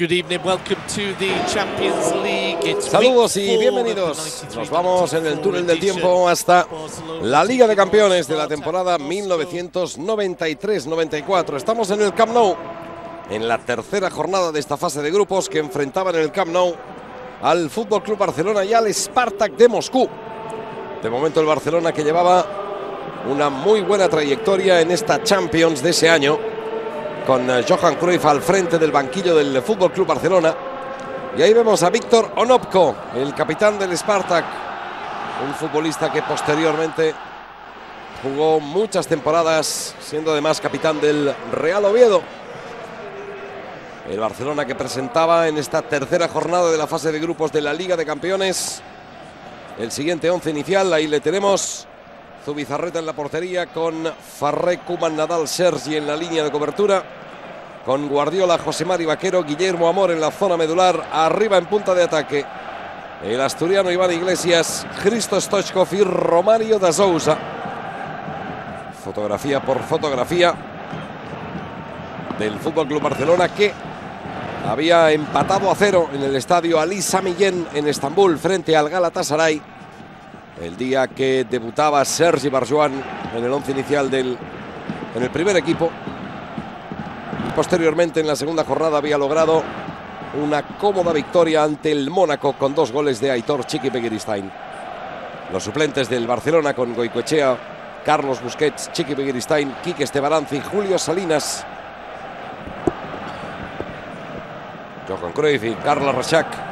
Good evening, welcome to the Champions League. It's Saludos y bienvenidos. Nos vamos en el 93-94 túnel del tiempo hasta la Liga de Campeones de la temporada 1993-94. Estamos en el Camp Nou, en la tercera jornada de esta fase de grupos que enfrentaban en el Camp Nou al Fútbol Club Barcelona y al Spartak de Moscú. De momento el Barcelona que llevaba una muy buena trayectoria en esta Champions de ese año con eh, Johan Cruyff al frente del banquillo del Fútbol Club Barcelona. Y ahí vemos a Víctor Onopko, el capitán del Spartak, un futbolista que posteriormente jugó muchas temporadas, siendo además capitán del Real Oviedo. El Barcelona que presentaba en esta tercera jornada de la fase de grupos de la Liga de Campeones el siguiente once inicial. Ahí le tenemos. Zubizarreta en la portería con Farré, Kuman, Nadal, Sergi en la línea de cobertura. Con Guardiola, José Mari Vaquero, Guillermo Amor en la zona medular. Arriba en punta de ataque. El asturiano Iván Iglesias, Cristo Stoichkov y Romario da Sousa. Fotografía por fotografía del Fútbol Club Barcelona que había empatado a cero en el estadio Ali Sami Yen en Estambul frente al Galatasaray el día que debutaba Sergi Barjuan en el once inicial del en el primer equipo. Posteriormente en la segunda jornada había logrado una cómoda victoria ante el Mónaco con dos goles de Aitor Chiqui Begiristain. Los suplentes del Barcelona con Goicoechea, Carlos Busquets, Chiqui Begiristain, Quique Estebaranzi, Julio Salinas, Johan Cruyff y Carla Rachak.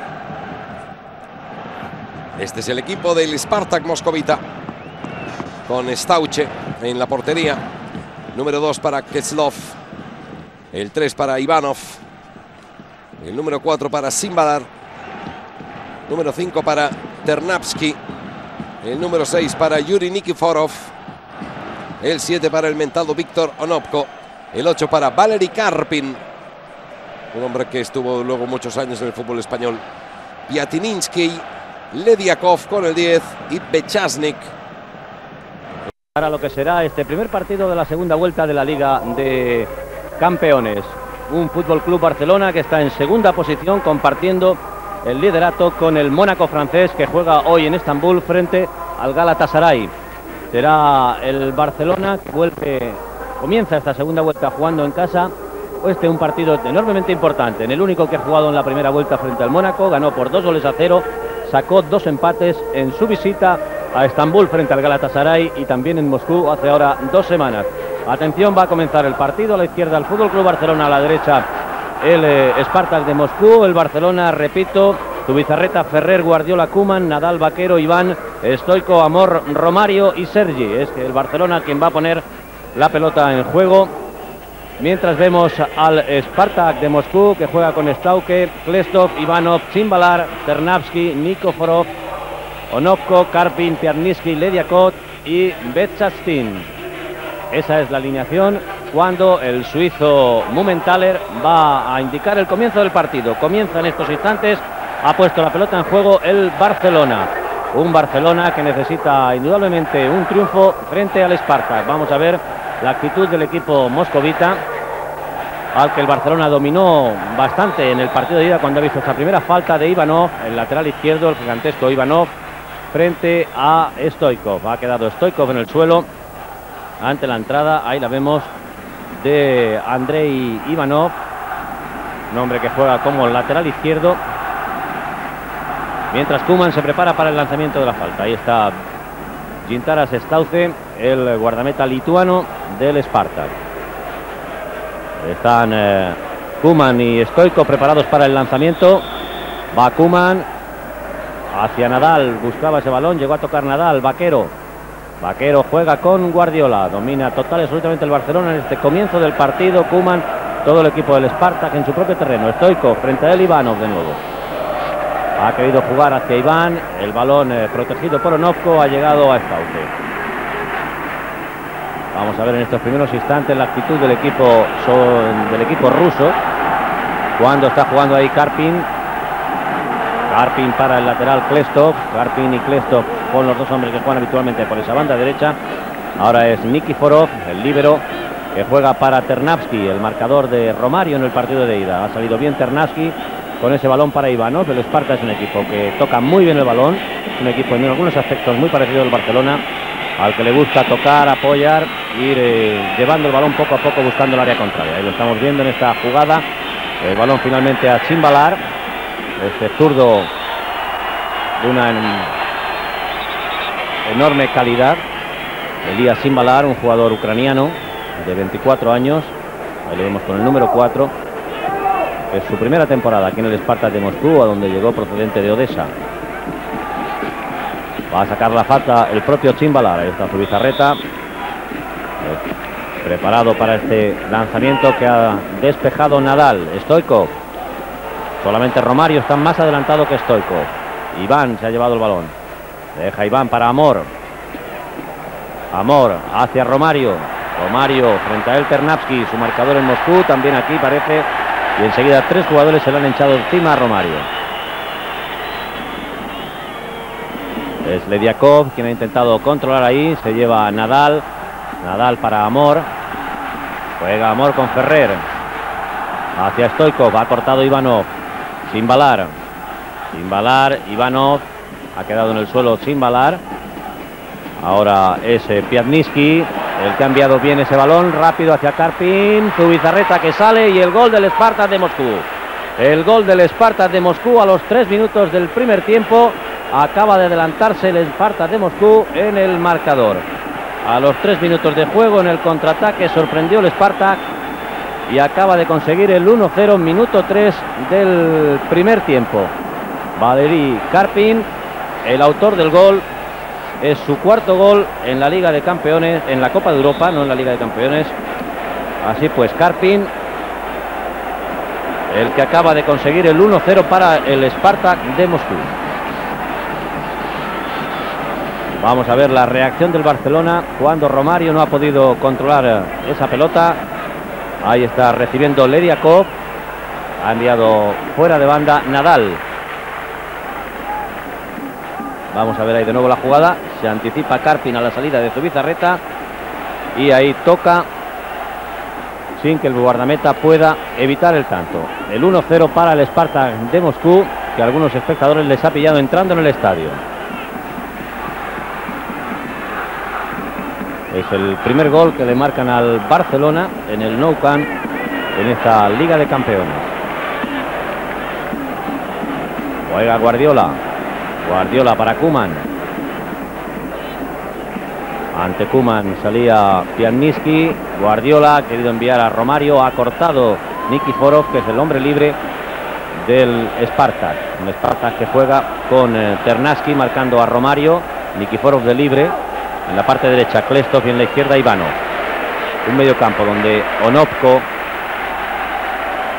Este es el equipo del Spartak Moscovita. Con Stauche en la portería. Número 2 para Keslov. El 3 para Ivanov. El número 4 para Simbalar. Número 5 para Ternapsky. El número 6 para Yuri Nikiforov. El 7 para el mentado Víctor Onopko. El 8 para Valery Karpin. Un hombre que estuvo luego muchos años en el fútbol español. Piatininsky. Lediakov con el 10 y Bechasnik. Para lo que será este primer partido de la segunda vuelta de la Liga de Campeones. Un Fútbol Club Barcelona que está en segunda posición compartiendo el liderato con el Mónaco francés que juega hoy en Estambul frente al Galatasaray. Será el Barcelona que vuelve, comienza esta segunda vuelta jugando en casa. Este un partido enormemente importante, en el único que ha jugado en la primera vuelta frente al Mónaco, ganó por dos goles a cero, sacó dos empates en su visita a Estambul frente al Galatasaray y también en Moscú hace ahora dos semanas. Atención, va a comenzar el partido a la izquierda el Fútbol Club Barcelona, a la derecha el eh, Spartak de Moscú, el Barcelona, repito, Tubizarreta, Ferrer, Guardiola, Kuman, Nadal, Vaquero, Iván, Stoico, Amor, Romario y Sergi. Es el Barcelona quien va a poner la pelota en juego. Mientras vemos al Spartak de Moscú que juega con Stauke, Klestov, Ivanov, Chimbalar, Ternavsky, Nikoforov, Onopko, Karpin, Piarnisky, Lediakot y Betchastin. Esa es la alineación cuando el suizo Mumenthaler va a indicar el comienzo del partido. Comienza en estos instantes, ha puesto la pelota en juego el Barcelona. Un Barcelona que necesita indudablemente un triunfo frente al Spartak. Vamos a ver la actitud del equipo moscovita, al que el Barcelona dominó bastante en el partido de ida cuando ha visto esta primera falta de Ivanov, el lateral izquierdo, el gigantesco Ivanov, frente a Stoikov. Ha quedado Stoikov en el suelo ante la entrada, ahí la vemos, de Andrei Ivanov, un hombre que juega como lateral izquierdo, mientras Kuman se prepara para el lanzamiento de la falta. Ahí está Gintaras Stauce, el guardameta lituano del Spartak. Están eh, Kuman y Stoico preparados para el lanzamiento. Va Kuman hacia Nadal, buscaba ese balón, llegó a tocar Nadal, Vaquero. Vaquero juega con Guardiola, domina total y absolutamente el Barcelona en este comienzo del partido. Kuman, todo el equipo del Spartak en su propio terreno. Stoico frente a él Ivanov de nuevo. Ha querido jugar hacia Iván, el balón eh, protegido por Onovko ha llegado a Stauce. Vamos a ver en estos primeros instantes la actitud del equipo, del equipo ruso. Cuando está jugando ahí Karpin. Karpin para el lateral Klestov. Karpin y Klestov con los dos hombres que juegan habitualmente por esa banda derecha. Ahora es Nikiforov, el líbero. que juega para Ternavsky, el marcador de Romario en el partido de ida. Ha salido bien Ternavsky con ese balón para Ivanov. El Esparta es un equipo que toca muy bien el balón, un equipo en algunos aspectos muy parecido al Barcelona, al que le gusta tocar, apoyar, ir eh, llevando el balón poco a poco buscando el área contraria. Ahí lo estamos viendo en esta jugada. El balón finalmente a Chimbalar, este zurdo de una enorme calidad. Elías Simbalar, un jugador ucraniano de 24 años. Ahí lo vemos con el número 4. Es su primera temporada aquí en el Esparta de Moscú, a donde llegó procedente de Odessa. Va a sacar la falta el propio Chimbalar. Ahí está su bizarreta. Preparado para este lanzamiento que ha despejado Nadal. Stoikov. Solamente Romario está más adelantado que Stoikov. Iván se ha llevado el balón. Deja Iván para Amor. Amor hacia Romario. Romario frente a él Ternavsky, su marcador en Moscú. También aquí parece. Y enseguida tres jugadores se le han echado encima a Romario. Es Lediakov quien ha intentado controlar ahí. Se lleva a Nadal. Nadal para Amor. Juega Amor con Ferrer. Hacia Stoikov. Ha cortado Ivanov. Sin balar. Sin balar. Ivanov. Ha quedado en el suelo sin balar. Ahora es Piatniski. El que ha enviado bien ese balón. Rápido hacia Karpin. Zubizarreta que sale. Y el gol del Spartak de Moscú. El gol del Spartak de Moscú a los tres minutos del primer tiempo. Acaba de adelantarse el Spartak de Moscú en el marcador. A los tres minutos de juego en el contraataque sorprendió el Spartak y acaba de conseguir el 1-0, minuto 3 del primer tiempo. Valery Karpin, el autor del gol, es su cuarto gol en la Liga de Campeones, en la Copa de Europa, no en la Liga de Campeones. Así pues, Karpin, el que acaba de conseguir el 1-0 para el Spartak de Moscú. Vamos a ver la reacción del Barcelona cuando Romario no ha podido controlar esa pelota. Ahí está recibiendo Lediakov. Ha enviado fuera de banda Nadal. Vamos a ver ahí de nuevo la jugada. Se anticipa Karpin a la salida de Zubizarreta. Y ahí toca sin que el guardameta pueda evitar el tanto. El 1-0 para el Spartak de Moscú, que a algunos espectadores les ha pillado entrando en el estadio. Es el primer gol que le marcan al Barcelona en el Nou Camp en esta Liga de Campeones. Juega Guardiola. Guardiola para Kuman. Ante Kuman salía Pianiski. Guardiola ha querido enviar a Romario. Ha cortado Nikiforov, que es el hombre libre del Spartak. Un Spartak que juega con eh, Ternaski marcando a Romario. Nikiforov de libre. En la parte derecha Klestov y en la izquierda Ivanov. Un medio campo donde Onopko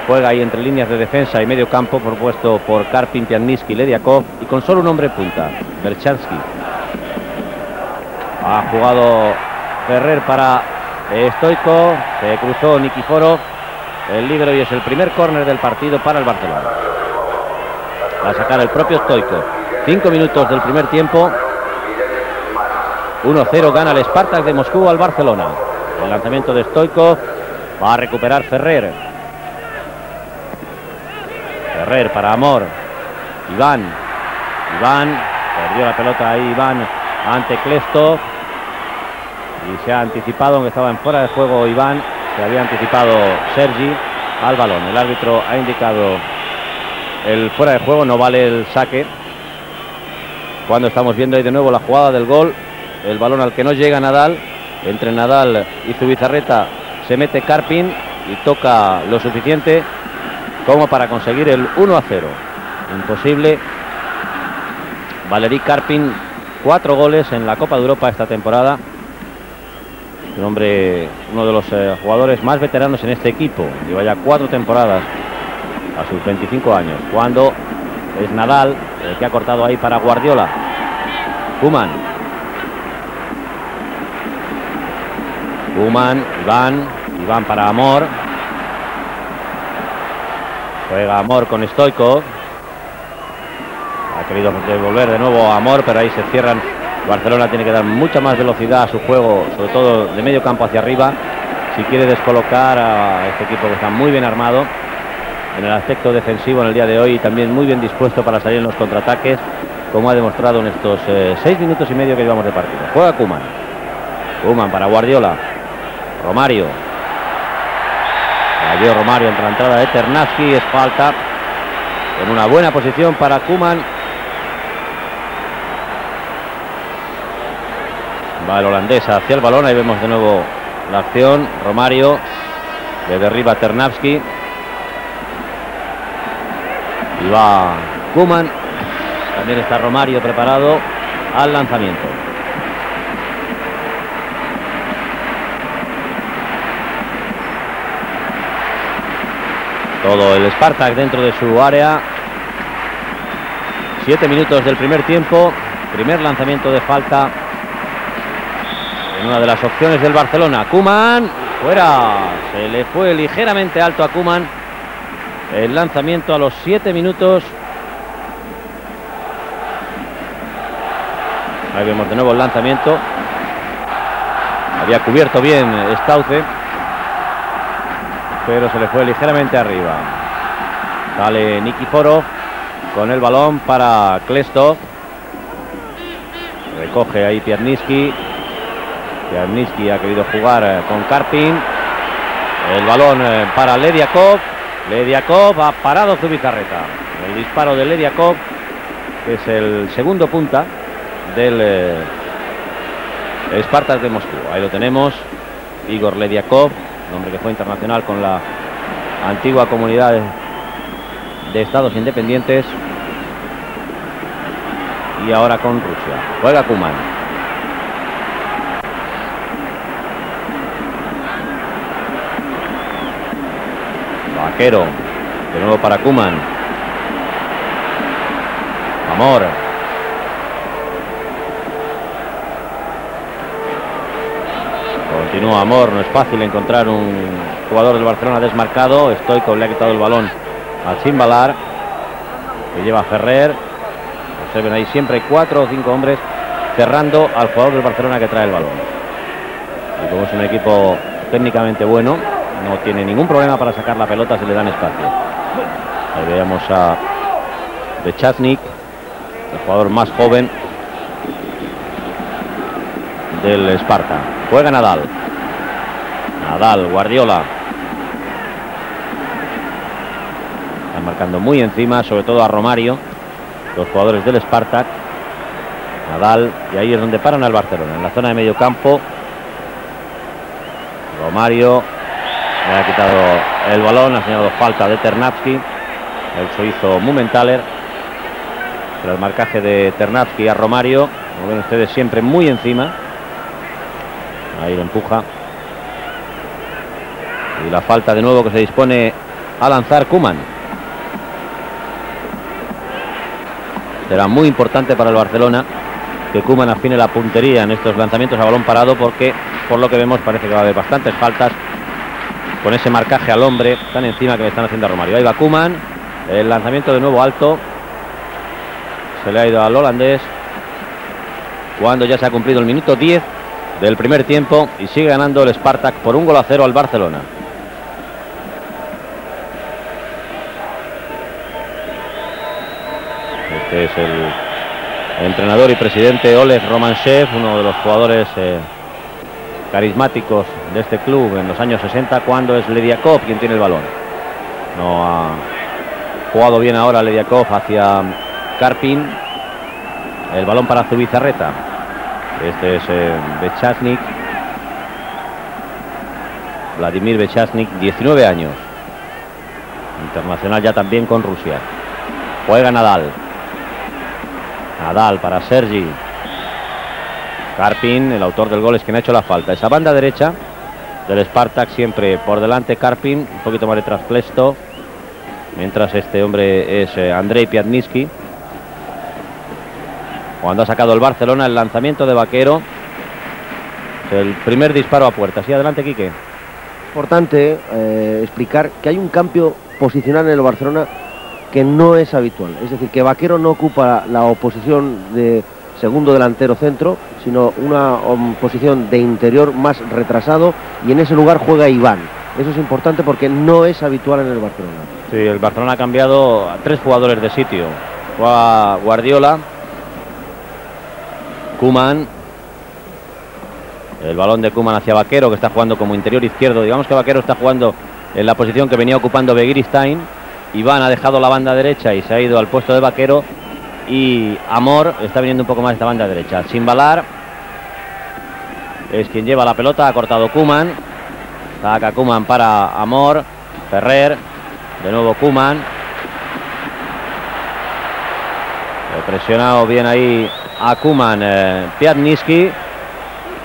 juega ahí entre líneas de defensa y medio campo propuesto por Karpin, Pianniski, Lediakov y con solo un hombre punta, Berchansky. Ha jugado Ferrer para Stoico, se cruzó Nikiforov, el libro y es el primer córner del partido para el Barcelona. Va a sacar el propio Stoico. Cinco minutos del primer tiempo, 1-0 gana el Spartak de Moscú al Barcelona. El lanzamiento de Stoikov va a recuperar Ferrer. Ferrer para Amor. Iván. Iván. Perdió la pelota ahí Iván ante Klestov. Y se ha anticipado, aunque estaba en fuera de juego Iván, se había anticipado Sergi al balón. El árbitro ha indicado el fuera de juego, no vale el saque. Cuando estamos viendo ahí de nuevo la jugada del gol, el balón al que no llega Nadal, entre Nadal y Zubizarreta se mete Karpin y toca lo suficiente como para conseguir el 1 a 0. Imposible. Valery Karpin, cuatro goles en la Copa de Europa esta temporada. Un hombre, uno de los eh, jugadores más veteranos en este equipo. Lleva ya cuatro temporadas a sus 25 años. Cuando es Nadal el que ha cortado ahí para Guardiola. Kuman. Kuman, Iván, Iván para Amor. Juega Amor con Stoico. Ha querido devolver de nuevo a Amor, pero ahí se cierran. Barcelona tiene que dar mucha más velocidad a su juego, sobre todo de medio campo hacia arriba. si quiere descolocar a este equipo que está muy bien armado en el aspecto defensivo en el día de hoy y también muy bien dispuesto para salir en los contraataques, como ha demostrado en estos eh, seis minutos y medio que llevamos de partido. Juega Kuman. Kuman para Guardiola. Romario. Cayó Romario entre la entrada de Ternazki, es falta. En una buena posición para Kuman. Va el holandés hacia el balón, ahí vemos de nuevo la acción. Romario le derriba Ternavsky. Y va Kuman. También está Romario preparado al lanzamiento. Todo el Spartak dentro de su área. Siete minutos del primer tiempo. Primer lanzamiento de falta en una de las opciones del Barcelona. Kuman, fuera. Se le fue ligeramente alto a Kuman. El lanzamiento a los siete minutos. Ahí vemos de nuevo el lanzamiento. Había cubierto bien Stauce. Pero se le fue ligeramente arriba. Sale Nikiforov con el balón para Klestov. Recoge ahí Piatniski. Piatniski ha querido jugar eh, con Karpin. El balón eh, para Lediakov. Lediakov ha parado Zubizarreta. El disparo de Lediakov, que es el segundo punta del eh, de Moscú. Ahí lo tenemos. Igor Lediakov, nombre que fue internacional con la antigua comunidad de, de Estados Independientes. Y ahora con Rusia. Juega Kuman. Vaquero. De nuevo para Kuman. Amor. Continúa Amor. No es fácil encontrar un jugador del Barcelona desmarcado. Stoico le ha quitado el balón a Chimbalar. Que lleva a Ferrer. Observen ahí siempre cuatro o cinco hombres cerrando al jugador del Barcelona que trae el balón. Y como es un equipo técnicamente bueno, no tiene ningún problema para sacar la pelota si le dan espacio. Ahí veamos a Bechaznik, el jugador más joven del Sparta. Juega Nadal. Nadal, Guardiola. Están marcando muy encima, sobre todo a Romario, los jugadores del Spartak. Nadal, y ahí es donde paran al Barcelona, en la zona de medio campo. Romario le ha quitado el balón, ha señalado falta de Ternavsky, el suizo Mumenthaler. Pero el marcaje de Ternavsky a Romario, como ven ustedes siempre muy encima. Ahí lo empuja. Y la falta de nuevo que se dispone a lanzar Kuman. Será muy importante para el Barcelona que Kuman afine la puntería en estos lanzamientos a balón parado porque por lo que vemos parece que va a haber bastantes faltas con ese marcaje al hombre tan encima que le están haciendo a Romario. Ahí va Kuman, el lanzamiento de nuevo alto. Se le ha ido al holandés cuando ya se ha cumplido el minuto 10 del primer tiempo y sigue ganando el Spartak por un gol a cero al Barcelona. Este es el entrenador y presidente Oleg Romanchev, uno de los jugadores eh, carismáticos de este club en los años 60 cuando es Lediakov quien tiene el balón. No ha jugado bien ahora Lediakov hacia Karpin. El balón para Zubizarreta. Este es eh, Bechaznik. Vladimir Bechaznik, 19 años. Internacional ya también con Rusia. Juega Nadal. Nadal para Sergi. Karpin, el autor del gol es quien ha hecho la falta. Esa banda derecha del Spartak siempre por delante Karpin, un poquito más detrás Plesto, mientras este hombre es eh, Andrei Piatniski. Cuando ha sacado el Barcelona el lanzamiento de Vaquero, el primer disparo a puerta. Sí, adelante Quique. Importante eh, explicar que hay un cambio posicional en el Barcelona que no es habitual. Es decir, que Vaquero no ocupa la oposición de segundo delantero centro, sino una um, posición de interior más retrasado y en ese lugar juega Iván. Eso es importante porque no es habitual en el Barcelona. Sí, el Barcelona ha cambiado a tres jugadores de sitio. Juega Guardiola, Kuman, el balón de Kuman hacia Vaquero que está jugando como interior izquierdo. Digamos que Vaquero está jugando en la posición que venía ocupando Begiristain. Iván ha dejado la banda derecha y se ha ido al puesto de Vaquero. Y Amor está viniendo un poco más esta banda derecha. Simbalar es quien lleva la pelota, ha cortado Kuman. Saca Kuman para Amor. Ferrer. De nuevo Kuman. Presionado bien ahí a Kuman eh, Piatniski.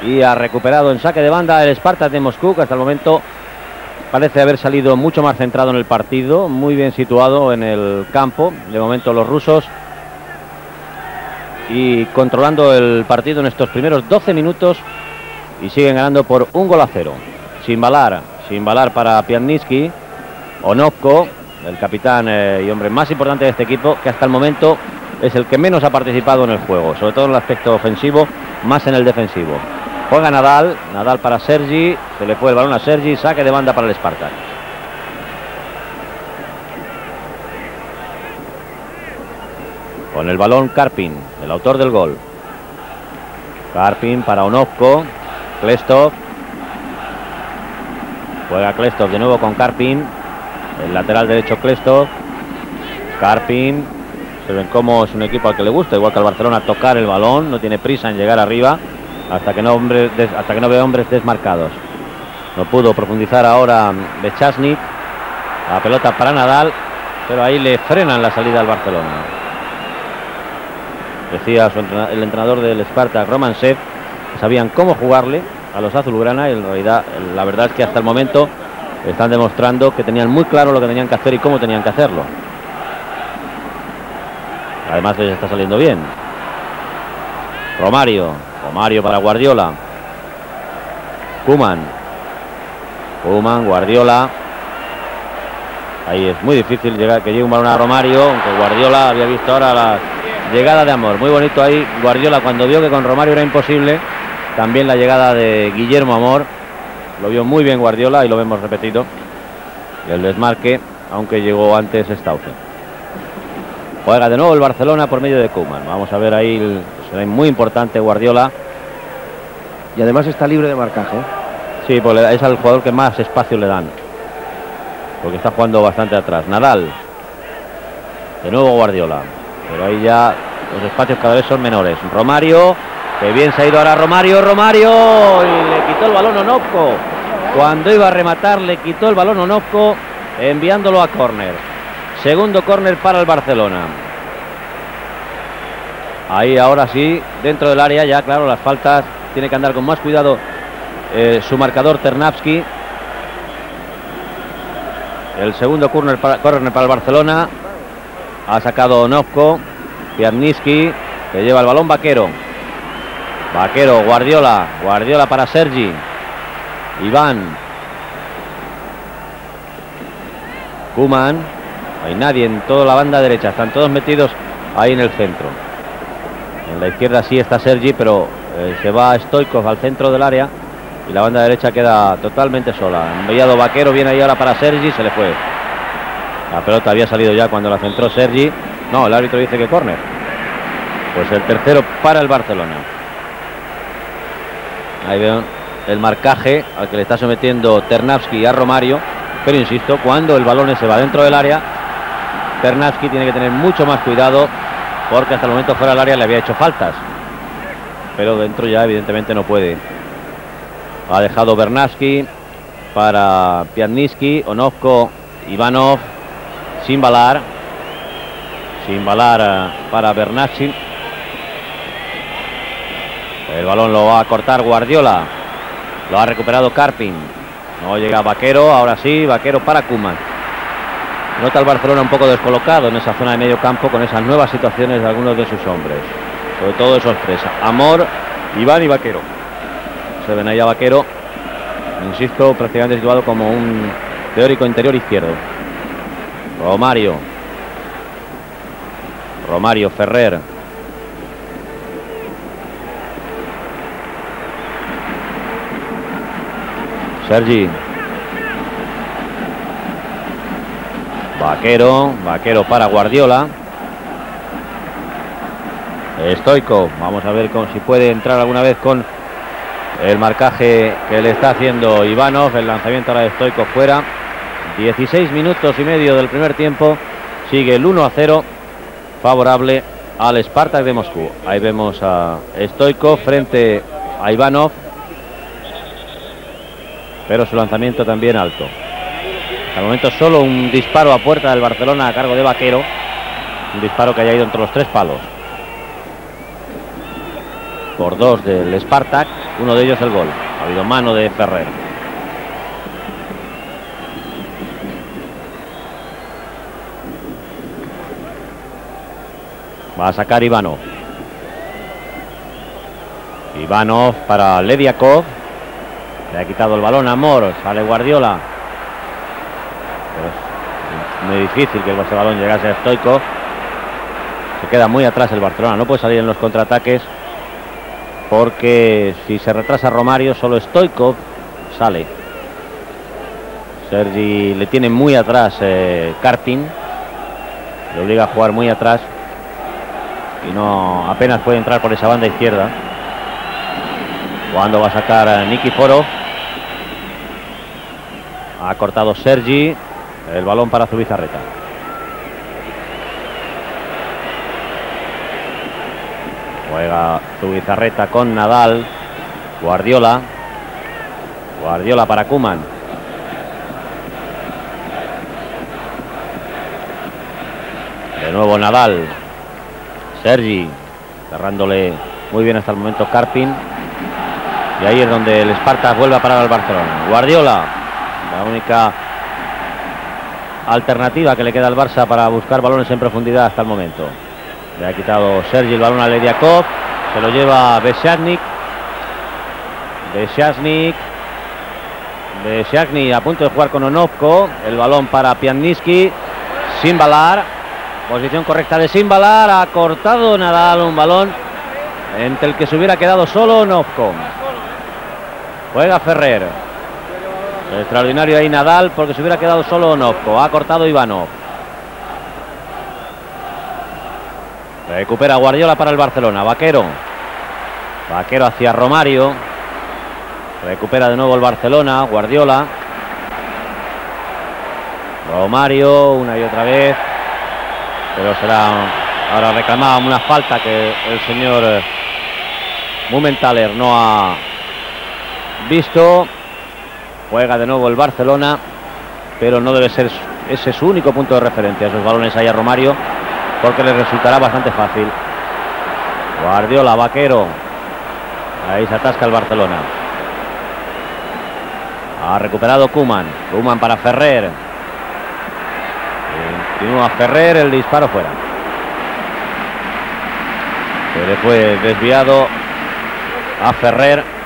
Y ha recuperado en saque de banda el Spartak de Moscú, que hasta el momento parece haber salido mucho más centrado en el partido, muy bien situado en el campo. De momento los rusos y controlando el partido en estos primeros 12 minutos y siguen ganando por un gol a cero. Sin balar, sin balar para Pianitsky, Onovko, el capitán eh, y hombre más importante de este equipo, que hasta el momento es el que menos ha participado en el juego, sobre todo en el aspecto ofensivo, más en el defensivo. Juega Nadal, Nadal para Sergi, se le fue el balón a Sergi, saque de banda para el Spartak. Con el balón Karpin, el autor del gol. Karpin para Onovko, Klestov. Juega Klestov de nuevo con Karpin. El lateral derecho Klestov. Karpin. Se ven cómo es un equipo al que le gusta, igual que al Barcelona, tocar el balón. No tiene prisa en llegar arriba hasta que no, hombres hasta que no ve hombres desmarcados. No pudo profundizar ahora Bechasnik. La pelota para Nadal, pero ahí le frenan la salida al Barcelona decía el entrenador del Spartak, Roman Sev, sabían cómo jugarle a los azulgrana y en realidad la verdad es que hasta el momento están demostrando que tenían muy claro lo que tenían que hacer y cómo tenían que hacerlo. Además les está saliendo bien. Romario, Romario para Guardiola. Kuman. Kuman, Guardiola. Ahí es muy difícil llegar que llegue un balón a Romario, aunque Guardiola había visto ahora la Llegada de Amor, muy bonito ahí. Guardiola cuando vio que con Romario era imposible, también la llegada de Guillermo Amor. Lo vio muy bien Guardiola y lo vemos repetido. Y el desmarque, aunque llegó antes Staufen. Juega de nuevo el Barcelona por medio de Kuman. Vamos a ver ahí, será muy importante Guardiola. Y además está libre de marcaje. Sí, pues es al jugador que más espacio le dan. Porque está jugando bastante atrás. Nadal. De nuevo Guardiola. Pero ahí ya los espacios cada vez son menores. Romario, que bien se ha ido ahora Romario, Romario, y le quitó el balón Onofco. Cuando iba a rematar le quitó el balón Onofco, enviándolo a córner. Segundo córner para el Barcelona. Ahí ahora sí, dentro del área ya, claro, las faltas, tiene que andar con más cuidado eh, su marcador Ternavsky. El segundo córner para, córner para el Barcelona. Ha sacado Novko. Piarniski que lleva el balón Vaquero. Vaquero, Guardiola. Guardiola para Sergi. Iván. Kuman. Hay nadie en toda la banda derecha. Están todos metidos ahí en el centro. En la izquierda sí está Sergi, pero eh, se va Stoikov al centro del área. Y la banda derecha queda totalmente sola. Enviado Vaquero viene ahí ahora para Sergi. Se le fue. La pelota había salido ya cuando la centró Sergi. No, el árbitro dice que córner. Pues el tercero para el Barcelona. Ahí veo el marcaje al que le está sometiendo Ternavsky a Romario. Pero insisto, cuando el balón se va dentro del área, Ternavsky tiene que tener mucho más cuidado porque hasta el momento fuera del área le había hecho faltas. Pero dentro ya evidentemente no puede. Ha dejado Bernavsky para Pianitsky, Onovko, Ivanov, sin balar. Sin balar eh, para Bernacci. El balón lo va a cortar Guardiola. Lo ha recuperado Carpin. No llega Vaquero, ahora sí, Vaquero para Kuman. Nota el Barcelona un poco descolocado en esa zona de medio campo con esas nuevas situaciones de algunos de sus hombres. Sobre todo de sorpresa. Amor, Iván y Vaquero. Se ven ahí a Vaquero. Insisto, prácticamente situado como un teórico interior izquierdo. Romario. Romario Ferrer. Sergi. Vaquero, vaquero para Guardiola. Estoico, vamos a ver con, si puede entrar alguna vez con el marcaje que le está haciendo Ivanov. El lanzamiento ahora de Stoico fuera. 16 minutos y medio del primer tiempo. Sigue el 1 a 0 favorable al Spartak de Moscú. Ahí vemos a Stoico frente a Ivanov. Pero su lanzamiento también alto. El momento solo un disparo a puerta del Barcelona a cargo de Vaquero. Un disparo que haya ido entre los tres palos. Por dos del Spartak, uno de ellos el gol. Ha habido mano de Ferrer. Va a sacar Ivanov. Ivanov para Lediakov. Le ha quitado el balón a Mor. Sale Guardiola. Muy difícil que ese balón llegase a Stoico. Se queda muy atrás el Barcelona. No puede salir en los contraataques. Porque si se retrasa Romario, solo Stoikov sale. Sergi le tiene muy atrás eh. Le obliga a jugar muy atrás y no apenas puede entrar por esa banda izquierda. Cuando va a sacar a Nikiforo. Ha cortado Sergi. El balón para Zubizarreta. Juega Zubizarreta con Nadal. Guardiola. Guardiola para Kuman. De nuevo Nadal. Sergi cerrándole muy bien hasta el momento Carpin. Y ahí es donde el Sparta vuelve a parar al Barcelona. Guardiola, la única alternativa que le queda al Barça para buscar balones en profundidad hasta el momento. Le ha quitado Sergi el balón a Lediakov. Se lo lleva Beshatnik. Beshatnik. Beshatnik a punto de jugar con Onovko. El balón para Pianniski. Sin balar. Posición correcta de Simbalar. Ha cortado Nadal un balón entre el que se hubiera quedado solo Novko. Juega Ferrer. Extraordinario ahí Nadal porque se hubiera quedado solo Novko. Ha cortado Ivanov. Recupera Guardiola para el Barcelona. Vaquero. Vaquero hacia Romario. Recupera de nuevo el Barcelona. Guardiola. Romario una y otra vez pero será ahora reclamaba una falta que el señor Mumentaler no ha visto juega de nuevo el Barcelona pero no debe ser ese su único punto de referencia esos balones ahí a Romario porque le resultará bastante fácil. Guardiola, Vaquero. Ahí se atasca el Barcelona. Ha recuperado Kuman Kuman para Ferrer. Continúa Ferrer, el disparo fuera. Se le fue desviado a Ferrer.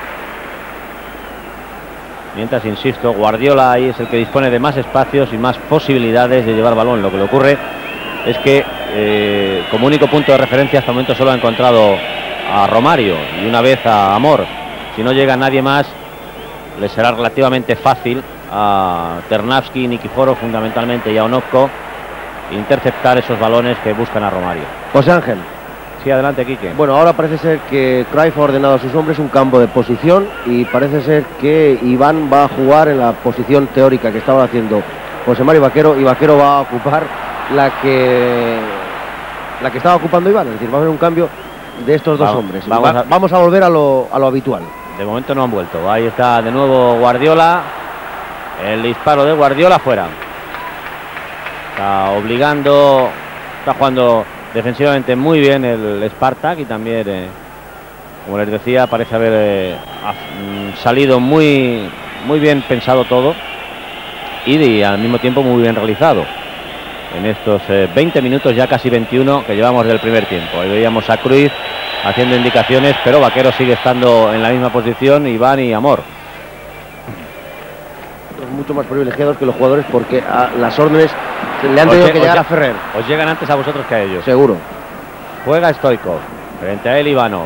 Mientras, insisto, Guardiola ahí es el que dispone de más espacios y más posibilidades de llevar balón. Lo que le ocurre es que eh, como único punto de referencia hasta el momento solo ha encontrado a Romario y una vez a Amor. Si no llega nadie más, le será relativamente fácil a Ternavsky, Nikiforo fundamentalmente y a Onovko interceptar esos balones que buscan a Romario. José Ángel. Sí, adelante, Quique. Bueno, ahora parece ser que Cruyff ha ordenado a sus hombres un campo de posición y parece ser que Iván va a jugar en la posición teórica que estaba haciendo José Mario Vaquero y Vaquero va a ocupar la que la que estaba ocupando Iván, es decir, va a haber un cambio de estos dos hombres. Vamos, a, vamos a, volver a lo, a lo habitual. De momento no han vuelto. Ahí está de nuevo Guardiola. El disparo de Guardiola fuera. Está obligando, está jugando defensivamente muy bien el Spartak y también, eh, como les decía, parece haber eh, mm, salido muy, muy bien pensado todo y, al mismo tiempo muy bien realizado. En estos 20 eh, minutos, ya casi 21 que llevamos del primer tiempo. Ahí veíamos a Cruz haciendo indicaciones, pero Vaquero sigue estando en la misma posición, Iván y Amor mucho más privilegiados que los jugadores porque a las órdenes le han tenido que llegar a Ferrer. Os llegan antes a vosotros que a ellos. Seguro. Juega Stoico. Frente a él Ivano.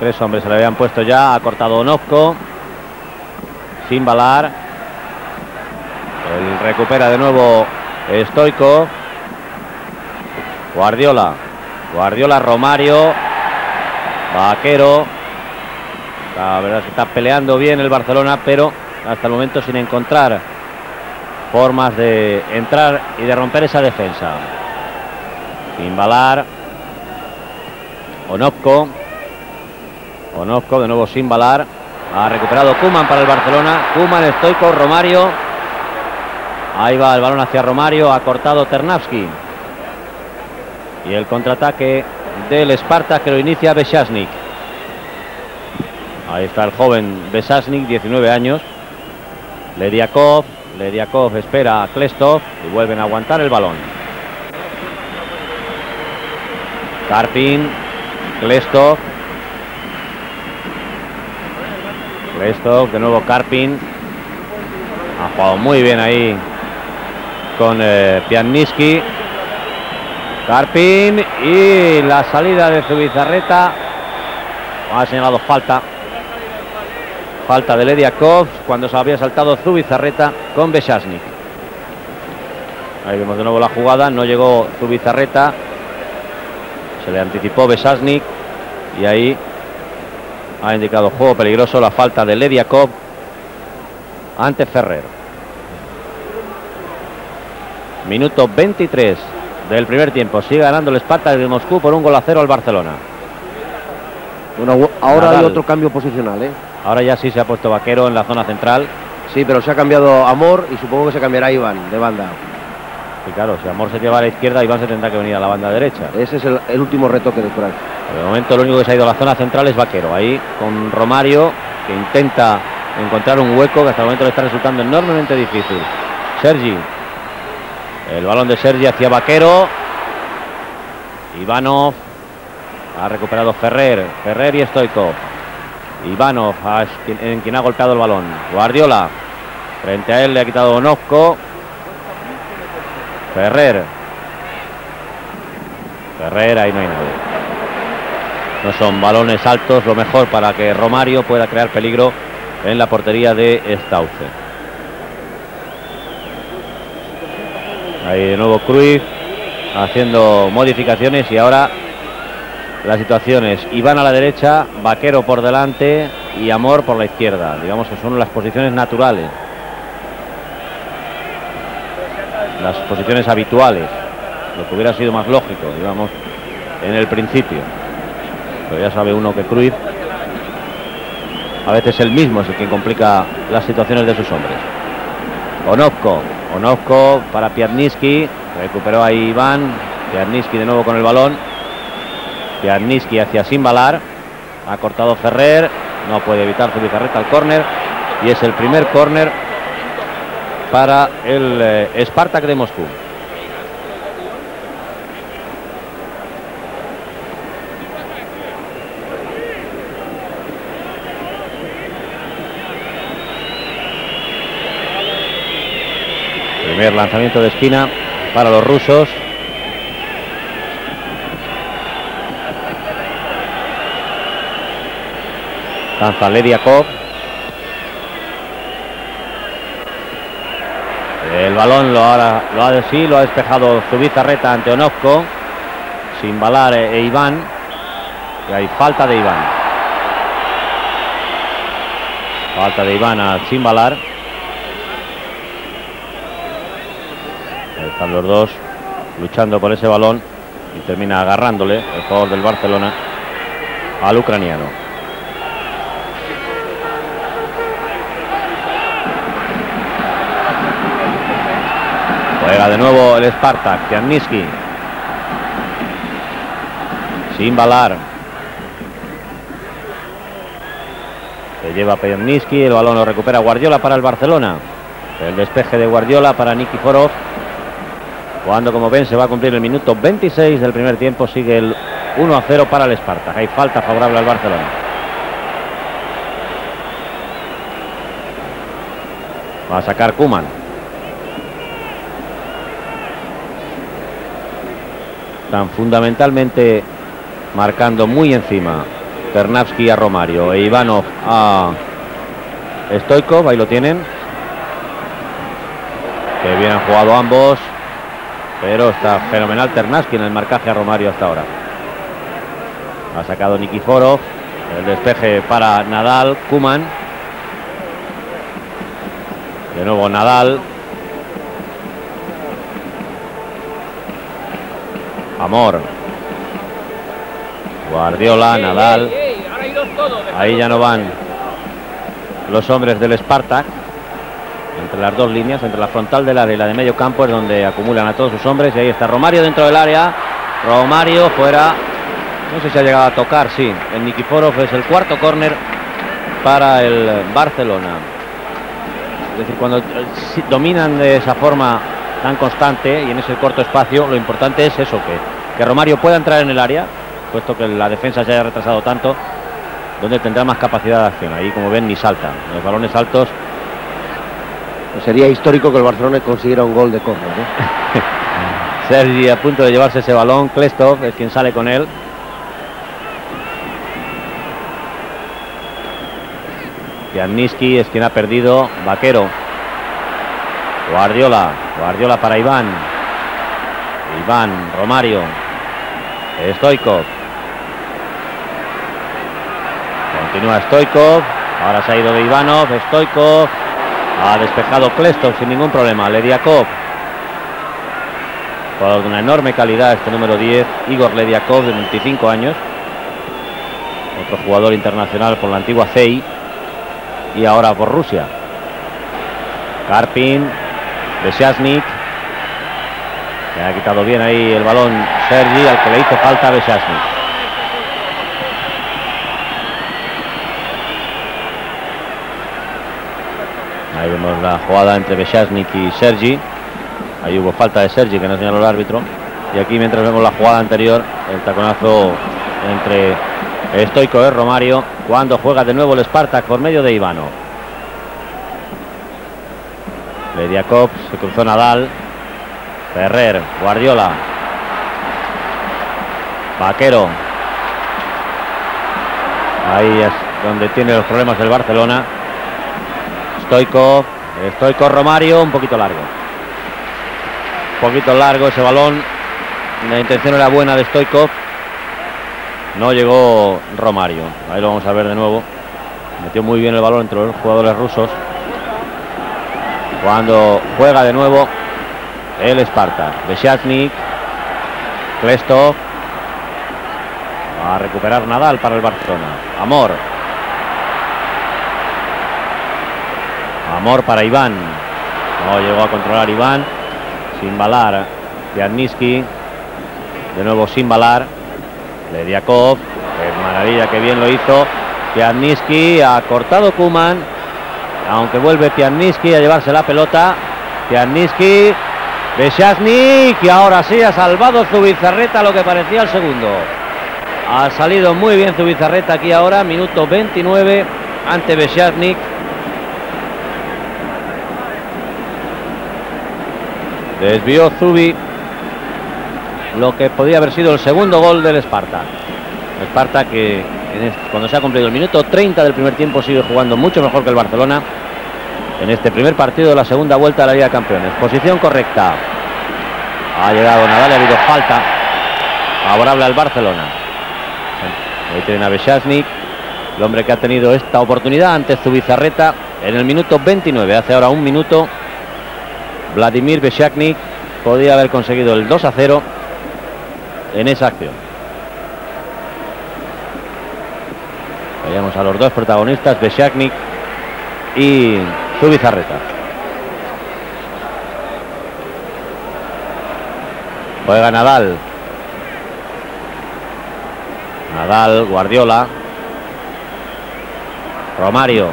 Tres hombres se le habían puesto ya. Ha cortado Onovko. sin balar. Él recupera de nuevo Stoico. Guardiola. Guardiola, Romario. Vaquero. La verdad es que está peleando bien el Barcelona, pero hasta el momento sin encontrar formas de entrar y de romper esa defensa. Sin balar. Onopko. Onopko de nuevo sin balar. Ha recuperado Kuman para el Barcelona. Kuman, Stoico, Romario. Ahí va el balón hacia Romario. Ha cortado Ternavsky. Y el contraataque del Sparta que lo inicia Besasnik. Ahí está el joven Besasnik, 19 años. Lediakov. Lediakov espera a Klestov y vuelven a aguantar el balón. Karpin. Klestov. Klestov, de nuevo Karpin. Ha jugado muy bien ahí con eh, Pianniski. Karpin y la salida de Zubizarreta. Ha señalado falta. Falta de Lediakov cuando se había saltado Zubizarreta con Besasnik. Ahí vemos de nuevo la jugada. No llegó Zubizarreta. Se le anticipó Besasnik. Y ahí ha indicado juego peligroso la falta de Lediakov ante Ferrer. Minuto 23 del primer tiempo. Sigue ganando el Spartak de Moscú por un gol a cero al Barcelona. Bueno, ahora Nadal. hay otro cambio posicional, ¿eh? Ahora ya sí se ha puesto Vaquero en la zona central. Sí, pero se ha cambiado Amor y supongo que se cambiará Iván de banda. Y claro, si Amor se lleva a la izquierda, Iván se tendrá que venir a la banda derecha. Ese es el, el último retoque de Craig. De momento lo único que se ha ido a la zona central es Vaquero. Ahí con Romario, que intenta encontrar un hueco que hasta el momento le está resultando enormemente difícil. Sergi. El balón de Sergi hacia Vaquero. Ivanov. Ha recuperado Ferrer. Ferrer y Stoikov. Ivanov en quien ha golpeado el balón. Guardiola. Frente a él le ha quitado Onosco. Ferrer. Ferrer, ahí no hay nadie. No son balones altos, lo mejor para que Romario pueda crear peligro en la portería de Stauce. Ahí de nuevo Cruz haciendo modificaciones y ahora las situaciones Iván a la derecha, Vaquero por delante y Amor por la izquierda. Digamos que son las posiciones naturales. Las posiciones habituales. Lo que hubiera sido más lógico, digamos, en el principio. Pero ya sabe uno que Cruz a veces el mismo es el que complica las situaciones de sus hombres. Onovko, Onovko para Piatniski, recuperó ahí Iván, Piatniski de nuevo con el balón, Piatniski hacia Simbalar, ha cortado Ferrer, no puede evitar su bizarreta al córner y es el primer córner para el eh, Spartak de Moscú. Primer lanzamiento de esquina para los rusos. Lanza Lediakov. El balón lo ha, lo ha, sí, lo ha despejado Zubizarreta ante Onovko. Sin balar e, Iván. Y hay falta de Iván. Falta de Iván a Simbalar. Están los dos luchando por ese balón y termina agarrándole el jugador del Barcelona al ucraniano. Juega de nuevo el Spartak, Pianniski. Sin balar. Se lleva Pianniski, el balón lo recupera Guardiola para el Barcelona. El despeje de Guardiola para Nikiforov. Cuando, como ven, se va a cumplir el minuto 26 del primer tiempo, sigue el 1 a 0 para el Spartak. Hay falta favorable al Barcelona. Va a sacar Kuman. Están fundamentalmente marcando muy encima Ternavsky a Romario e Ivanov a Stoikov, ahí lo tienen. Que bien han jugado ambos. Pero está fenomenal Ternaski en el marcaje a Romario hasta ahora. Ha sacado Nikiforov. El despeje para Nadal, Kuman. De nuevo Nadal. Amor. Guardiola, Nadal. Ahí ya no van los hombres del Spartak. Entre las dos líneas, entre la frontal del área y la de medio campo, es donde acumulan a todos sus hombres. Y ahí está Romario dentro del área. Romario fuera. No sé si ha llegado a tocar, sí. El Nikiforov es el cuarto córner para el Barcelona. Es decir, cuando dominan de esa forma tan constante y en ese corto espacio, lo importante es eso, que, que Romario pueda entrar en el área, puesto que la defensa se haya retrasado tanto, donde tendrá más capacidad de acción. Ahí, como ven, ni saltan. Los balones altos. Pues sería histórico que el Barcelona consiguiera un gol de córner. ¿eh? Sergi a punto de llevarse ese balón. Klestov es quien sale con él. Pianiski es quien ha perdido. Vaquero. Guardiola. Guardiola para Iván. Iván. Romario. Stoikov. Continúa Stoikov. Ahora se ha ido de Ivanov. Stoikov. Ha despejado Klestov sin ningún problema. Lediakov. Jugador de una enorme calidad este número 10. Igor Lediakov de 25 años. Otro jugador internacional por la antigua CEI. Y ahora por Rusia. Karpin. Besiasnik. Que ha quitado bien ahí el balón Sergi, al que le hizo falta Besiasnik. Ahí vemos la jugada entre Besiasnik y Sergi. Ahí hubo falta de Sergi que no señaló el árbitro. Y aquí mientras vemos la jugada anterior, el taconazo entre Stoico de Romario, cuando juega de nuevo el Spartak por medio de Ivano. Lediakov, se cruzó Nadal. Ferrer, Guardiola. Vaquero. Ahí es donde tiene los problemas el Barcelona. Stoico, Stoico Romario, un poquito largo. Un poquito largo ese balón. La intención era buena de Stoikov. No llegó Romario. Ahí lo vamos a ver de nuevo. Metió muy bien el balón entre los jugadores rusos. Cuando juega de nuevo el Esparta. Besiatnik. Klestov. Va a recuperar Nadal para el Barcelona. Amor. Amor para Iván. No llegó a controlar Iván. Sin balar. Pianiski. De nuevo sin balar. Lediakov. Qué maravilla, que bien lo hizo. Pianiski ha cortado Kuman. Aunque vuelve Pianiski a llevarse la pelota. Pianiski. Besiasnik. Y ahora sí ha salvado Zubizarreta lo que parecía el segundo. Ha salido muy bien Zubizarreta aquí ahora. Minuto 29 ante Besiasnik. Desvió Zubi lo que podía haber sido el segundo gol del Esparta. Esparta que cuando se ha cumplido el minuto 30 del primer tiempo sigue jugando mucho mejor que el Barcelona en este primer partido de la segunda vuelta de la Liga Campeones. Posición correcta. Ha llegado Nadal, ha habido falta favorable al Barcelona. Ahí tienen a el hombre que ha tenido esta oportunidad ante Zubizarreta en el minuto 29. Hace ahora un minuto Vladimir Bechaknik podía haber conseguido el 2 a 0 en esa acción. Veíamos a los dos protagonistas, Bechaknik y Zubizarreta. Juega Nadal. Nadal, Guardiola. Romario.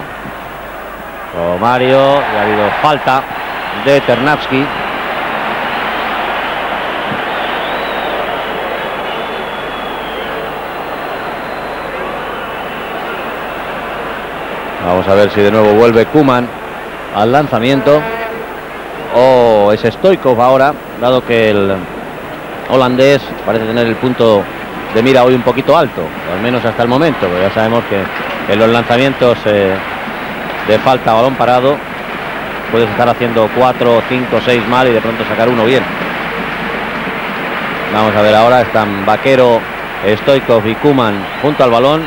Romario, y ha habido falta de Ternavsky. Vamos a ver si de nuevo vuelve Kuman al lanzamiento. O es Stoikov ahora, dado que el holandés parece tener el punto de mira hoy un poquito alto, al menos hasta el momento, ya sabemos que en los lanzamientos eh, de falta balón parado. Puedes estar haciendo 4, 5, 6 mal y de pronto sacar uno bien. Vamos a ver ahora, están Vaquero, Stoikov y Kuman junto al balón.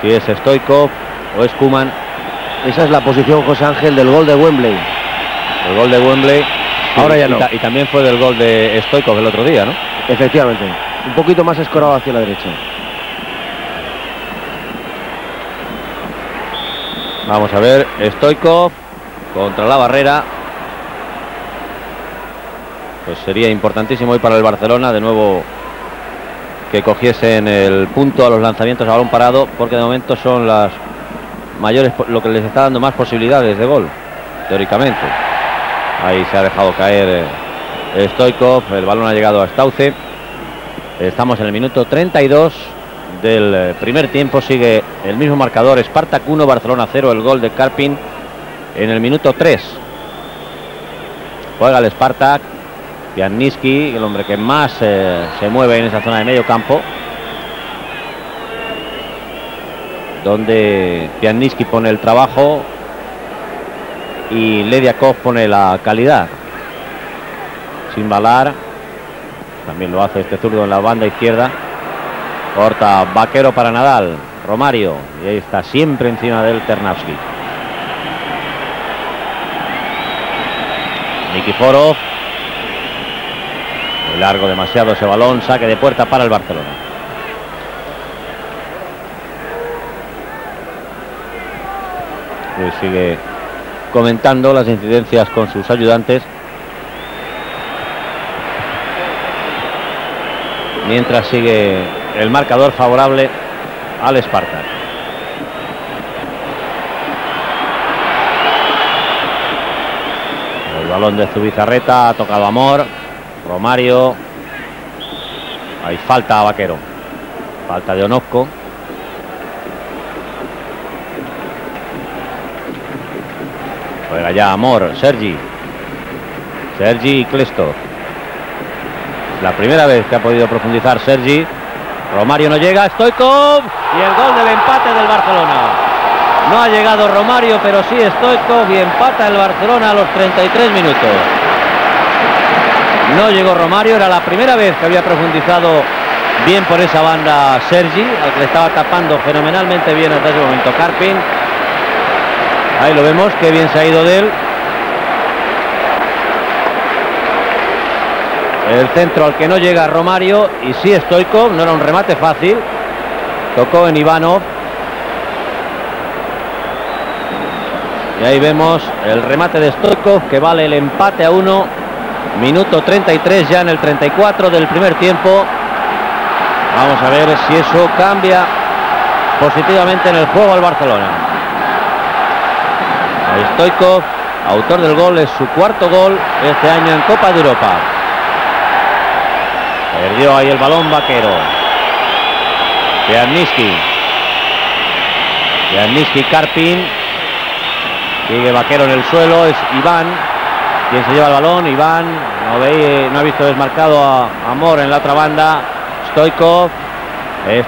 Si es Stoikov o es Kuman. Esa es la posición, José Ángel, del gol de Wembley. El gol de Wembley. Ahora ya y no. ta- Y, también fue del gol de Stoikov el otro día, ¿no? Efectivamente. Un poquito más escorado hacia la derecha. Vamos a ver, Stoikov contra la barrera. Pues sería importantísimo hoy para el Barcelona de nuevo que cogiesen el punto a los lanzamientos a balón parado, porque de momento son las mayores, lo que les está dando más posibilidades de gol, teóricamente. Ahí se ha dejado caer eh, Stoikov, el balón ha llegado a Stauce. Estamos en el minuto 32 del eh, primer tiempo, sigue el mismo marcador, Spartak 1, Barcelona 0, el gol de Karpin en el minuto 3. Juega el Spartak, Pianiski, el hombre que más eh, se mueve en esa zona de medio campo. Donde Pianiski pone el trabajo y Lediakov pone la calidad. Sin balar, también lo hace este zurdo en la banda izquierda. Corta Vaquero para Nadal. Romario. Y ahí está siempre encima del Ternavsky. Nikiforov. Largo demasiado ese balón. Saque de puerta para el Barcelona. Sigue comentando las incidencias con sus ayudantes. Mientras sigue el marcador favorable al Spartak. El balón de Zubizarreta ha tocado Amor. Romario. Hay falta a Vaquero. Falta de Onosco. Ya Amor, Sergi. Sergi y Klesto. La primera vez que ha podido profundizar Sergi. Romario no llega, Stoikov y el gol del empate del Barcelona. No ha llegado Romario, pero sí Stoikov y empata el Barcelona a los 33 minutos. No llegó Romario, era la primera vez que había profundizado bien por esa banda Sergi, al que le estaba tapando fenomenalmente bien hasta ese momento Carpin. Ahí lo vemos, qué bien se ha ido de él. El centro al que no llega Romario y sí Stoikov, no era un remate fácil. Tocó en Ivanov. Y ahí vemos el remate de Stoikov que vale el empate a uno. Minuto 33 ya en el 34 del primer tiempo. Vamos a ver si eso cambia positivamente en el juego al Barcelona. Stoikov, autor del gol, es su cuarto gol este año en Copa de Europa. Perdió ahí el balón vaquero. Piarniski. Piarniski Karpin. Sigue vaquero en el suelo. Es Iván. Quien se lleva el balón. Iván. No, ve, no ha visto desmarcado a Amor en la otra banda. Stoikov.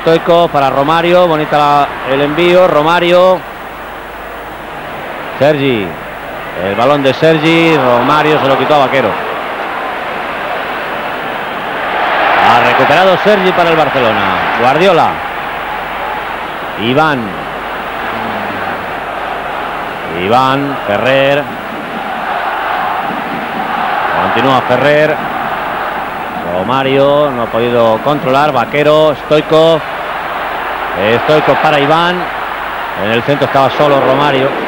Stoikov para Romario. Bonita la- el envío. Romario. Sergi. El balón de Sergi. Romario se lo quitó a Vaquero. Ha recuperado Sergi para el Barcelona. Guardiola. Iván. Iván, Ferrer. Continúa Ferrer. Romario no ha podido controlar. Vaquero, Stoikov. Stoikov para Iván. En el centro estaba solo Romario.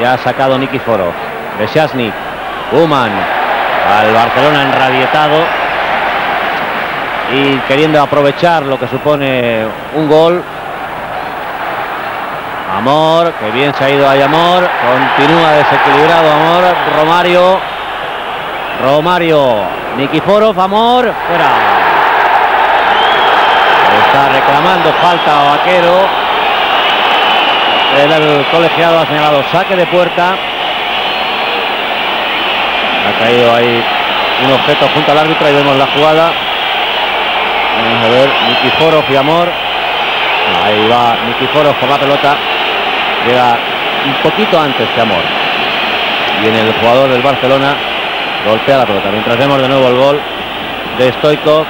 Ya ha sacado Nikiforov. Besiasnik. Uman. Al Barcelona enrabietado y queriendo aprovechar lo que supone un gol. Amor, que bien se ha ido ahí Amor, continúa desequilibrado Amor, Romario, Romario, Nikiforov, Amor, fuera. Está reclamando falta Vaquero. El colegiado ha señalado saque de puerta. Ha caído ahí un objeto junto al árbitro y vemos la jugada. Vamos a ver, Nikiforov y Amor. Ahí va Nikiforov por la pelota. llega un poquito antes que Amor. Y en el jugador del Barcelona golpea la pelota. Mientras vemos de nuevo el gol de Stoikov.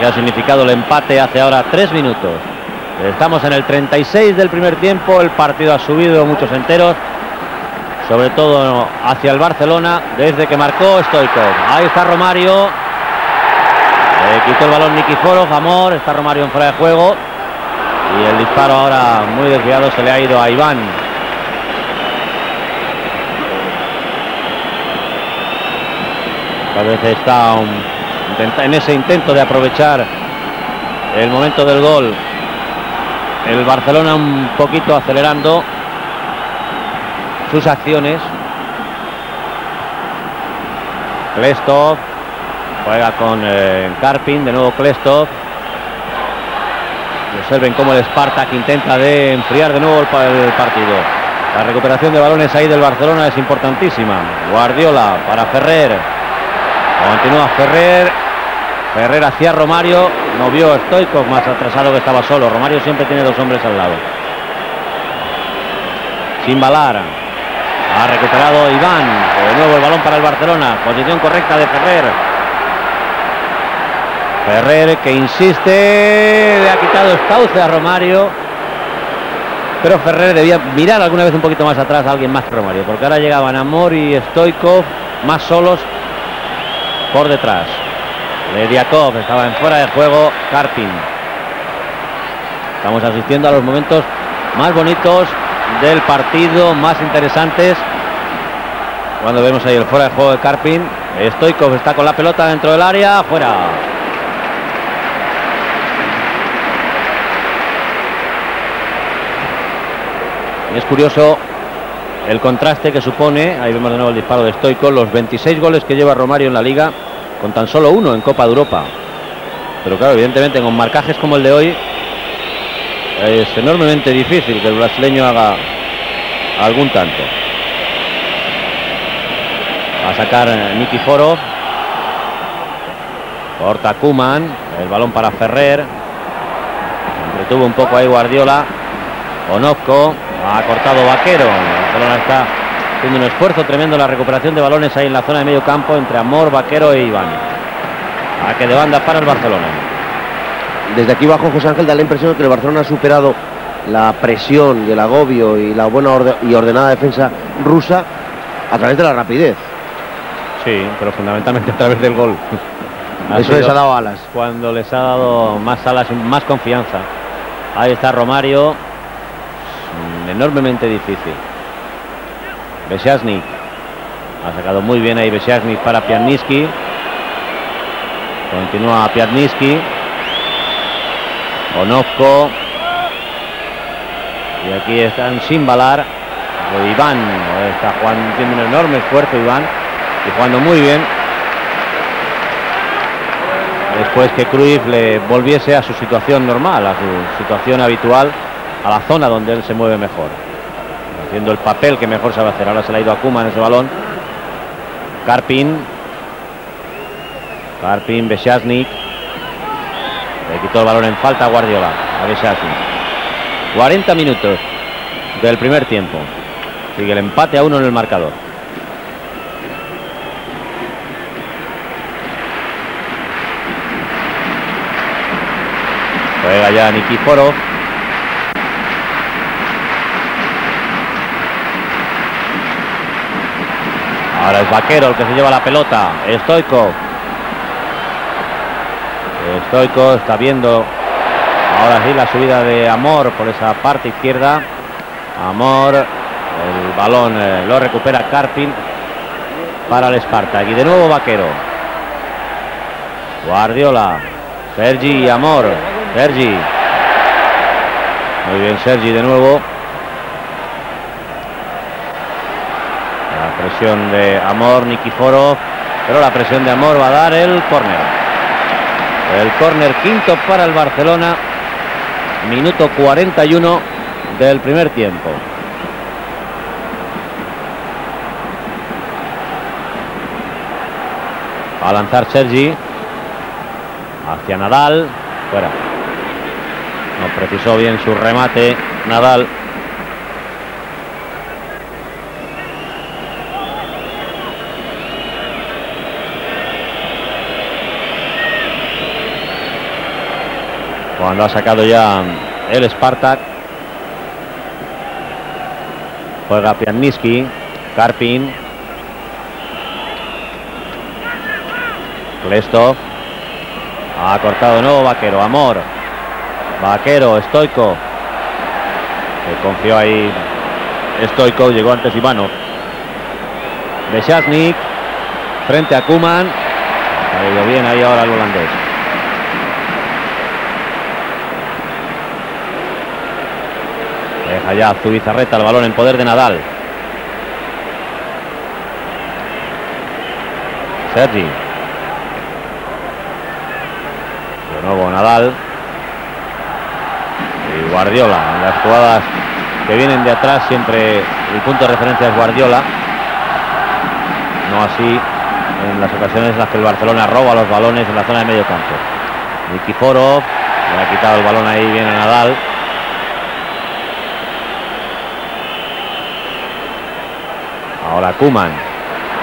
Que ha significado el empate hace ahora tres minutos. Estamos en el 36 del primer tiempo. El partido ha subido muchos enteros. Sobre todo hacia el Barcelona desde que marcó Stoikov. Ahí está Romario. Le quitó el balón Nikiforov. Amor. Está Romario en fuera de juego. Y el disparo ahora muy desviado se le ha ido a Iván. Tal vez está en ese intento de aprovechar el momento del gol. El Barcelona un poquito acelerando sus acciones. Klestov juega con eh, Karpin, de nuevo Klestov. Observen cómo el Spartak intenta de enfriar de nuevo el partido. La recuperación de balones ahí del Barcelona es importantísima. Guardiola para Ferrer. Continúa Ferrer. Ferrer hacia Romario. No vio a Stoikov más atrasado que estaba solo. Romario siempre tiene dos hombres al lado. Sin balar. Ha recuperado Iván. De nuevo el balón para el Barcelona. Posición correcta de Ferrer. Ferrer que insiste. Le ha quitado Stauce a Romario. Pero Ferrer debía mirar alguna vez un poquito más atrás a alguien más que Romario. Porque ahora llegaban Amor y Stoikov más solos por detrás. Lediakov estaba en fuera de juego. Karpin. Estamos asistiendo a los momentos más bonitos del partido, más interesantes. Cuando vemos ahí el fuera de juego de Karpin. Stoikov está con la pelota dentro del área. Fuera. Es curioso el contraste que supone, ahí vemos de nuevo el disparo de Stoikov, los 26 goles que lleva Romario en la liga, con tan solo uno en Copa de Europa. Pero claro, evidentemente con marcajes como el de hoy, es enormemente difícil que el brasileño haga algún tanto. Va a sacar Nikiforov. Corta Kuman. El balón para Ferrer. Entretuvo un poco ahí Guardiola. Onovko. Ha cortado Vaquero. Barcelona está haciendo un esfuerzo tremendo en la recuperación de balones ahí en la zona de medio campo entre Amor, Vaquero e Iván. A que de banda para el Barcelona. Desde aquí bajo José Ángel da la impresión de que el Barcelona ha superado la presión y el agobio y la buena orde y ordenada defensa rusa a través de la rapidez. Sí, pero fundamentalmente a través del gol. Eso les ha dado alas. Cuando les ha dado más alas más confianza. Ahí está Romario. Enormemente difícil. Besiasnik. Ha sacado muy bien ahí Besiasnik para Piatniski. Continúa Piatniski. Onovko. Y aquí están sin balar. Iván está jugando, tiene un enorme esfuerzo Iván y jugando muy bien. Después que Cruyff le volviese a su situación normal, a su situación habitual, a la zona donde él se mueve mejor. Haciendo el papel que mejor sabe hacer. Ahora se le ha ido a Kuma en ese balón. Karpin. Karpin, Besiasnik. Le quitó el balón en falta a Guardiola, a Besiasnik. 40 minutos del primer tiempo. Sigue el empate a uno en el marcador. Juega ya Nikiforov. Ahora es Vaquero el que se lleva la pelota. Stoico. Stoico está viendo ahora sí la subida de Amor por esa parte izquierda. Amor. El balón eh, lo recupera Carpin para el Spartak. Y de nuevo Vaquero. Guardiola. Sergi Amor. Sergi. Muy bien Sergi de nuevo. La de Amor, Nikiforov. Pero la presión de Amor va a dar el córner. El córner quinto para el Barcelona. Minuto 41 del primer tiempo. A lanzar Sergi. Hacia Nadal. Fuera. No precisó bien su remate Nadal. Cuando ha sacado ya el Spartak. Juega Pianniski, Karpin. Klestov. Ha cortado de nuevo Vaquero, Amor. Vaquero, Stoico. Se confió ahí Stoico, llegó antes Ivano. Besasnik frente a Kuman. Ha ido bien ahí ahora el holandés. Ya Zubizarreta el balón en poder de Nadal. Sergi. De nuevo Nadal. Y Guardiola. En las jugadas que vienen de atrás siempre el punto de referencia es Guardiola. No así en las ocasiones en las que el Barcelona roba los balones en la zona de medio campo. Nikiforov le ha quitado el balón ahí bien a Nadal. Ahora Kuman.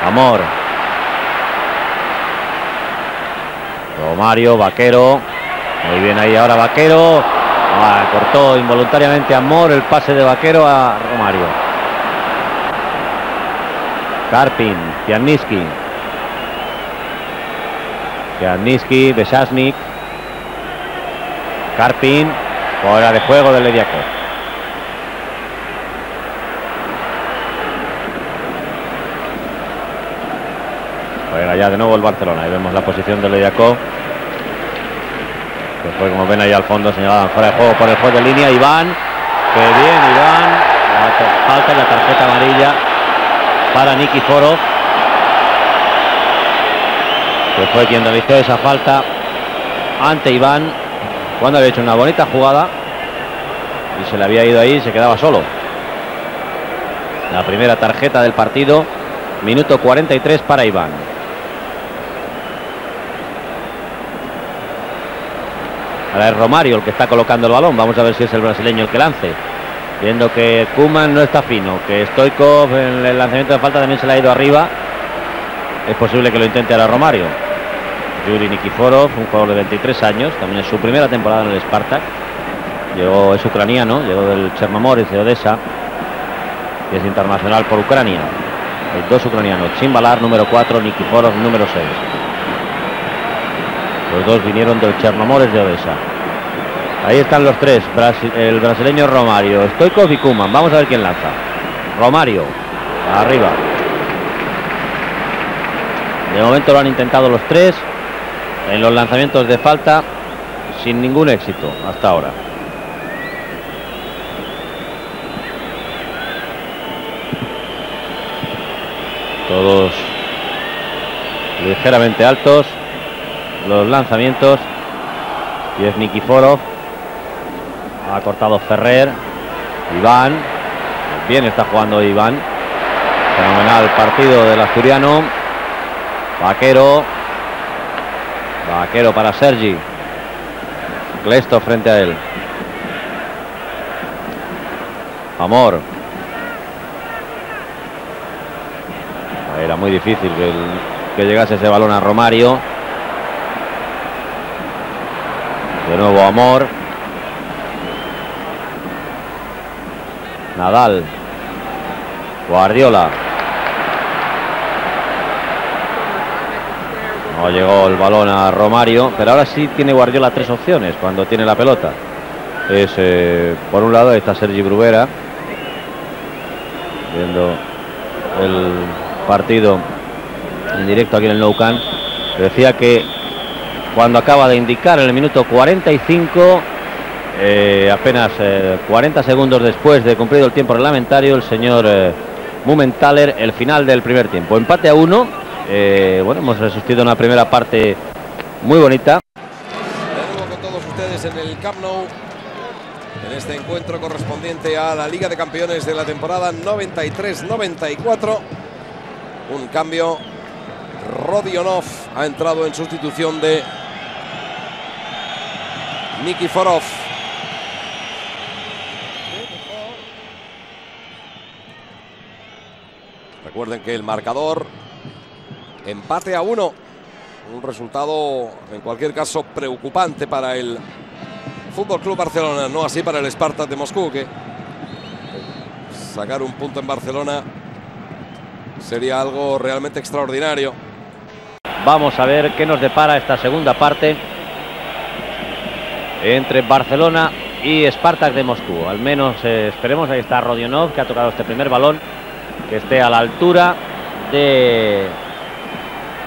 Amor. Romario, Vaquero. Muy bien ahí ahora Vaquero. Ah, cortó involuntariamente Amor el pase de Vaquero a Romario. Karpin, Pianniski. Pianniski, Besasnik. Karpin, fuera de juego del Lediakov. Ya de nuevo el Barcelona. Ahí vemos la posición del Lediakov. Que fue como ven ahí al fondo señalaban fuera de juego por el juez de línea. Iván. Que bien, Iván. Falta la tarjeta amarilla para Nicky Forov. Que fue quien realizó esa falta ante Iván cuando había hecho una bonita jugada y se le había ido ahí y se quedaba solo. La primera tarjeta del partido, minuto 43 para Iván. Ahora es Romario el que está colocando el balón. Vamos a ver si es el brasileño el que lance. Viendo que Kuman no está fino, que Stoikov en el lanzamiento de falta también se le ha ido arriba. Es posible que lo intente ahora Romario. Yuri Nikiforov, un jugador de 23 años, también es su primera temporada en el Spartak. Llegó, es ucraniano, llegó del Chernomorets de Odessa y es internacional por Ucrania. Hay dos ucranianos, Chimbalar número 4, Nikiforov número 6. Los dos vinieron del Chernomores de Odessa. Ahí están los tres, el brasileño Romario, Stoikov y Kuman. Vamos a ver quién lanza. Romario, arriba. De momento lo han intentado los tres en los lanzamientos de falta sin ningún éxito hasta ahora. Todos ligeramente altos los lanzamientos. Y es Nikiforov ha cortado Ferrer. Iván. Bien está jugando Iván. Fenomenal partido del asturiano. Vaquero. Vaquero para Sergi. Clesto frente a él. Amor. Era muy difícil que llegase ese balón a Romario De nuevo Amor. Nadal. Guardiola. No llegó el balón a Romario, pero ahora sí tiene Guardiola tres opciones cuando tiene la pelota. Es, eh, por un lado está Sergi Brubera, viendo el partido en directo aquí en el Nou Camp. Decía que cuando acaba de indicar en el minuto 45, eh, apenas eh, 40 segundos después de cumplido el tiempo reglamentario, el señor eh, Mumenthaler, el final del primer tiempo. Empate a uno. eh, bueno, hemos resistido una primera parte muy bonita. Con todos ustedes en el Camp Nou. En este encuentro correspondiente a la Liga de Campeones de la temporada 93-94. Un cambio. Rodionov ha entrado en sustitución de Nikiforov. Recuerden que el marcador empate a uno. Un resultado, en cualquier caso, preocupante para el Fútbol Club Barcelona. No así para el Spartak de Moscú, que sacar un punto en Barcelona sería algo realmente extraordinario. Vamos a ver qué nos depara esta segunda parte entre Barcelona y Spartak de Moscú. Al menos eh, esperemos, ahí está Rodionov que ha tocado este primer balón, que esté a la altura de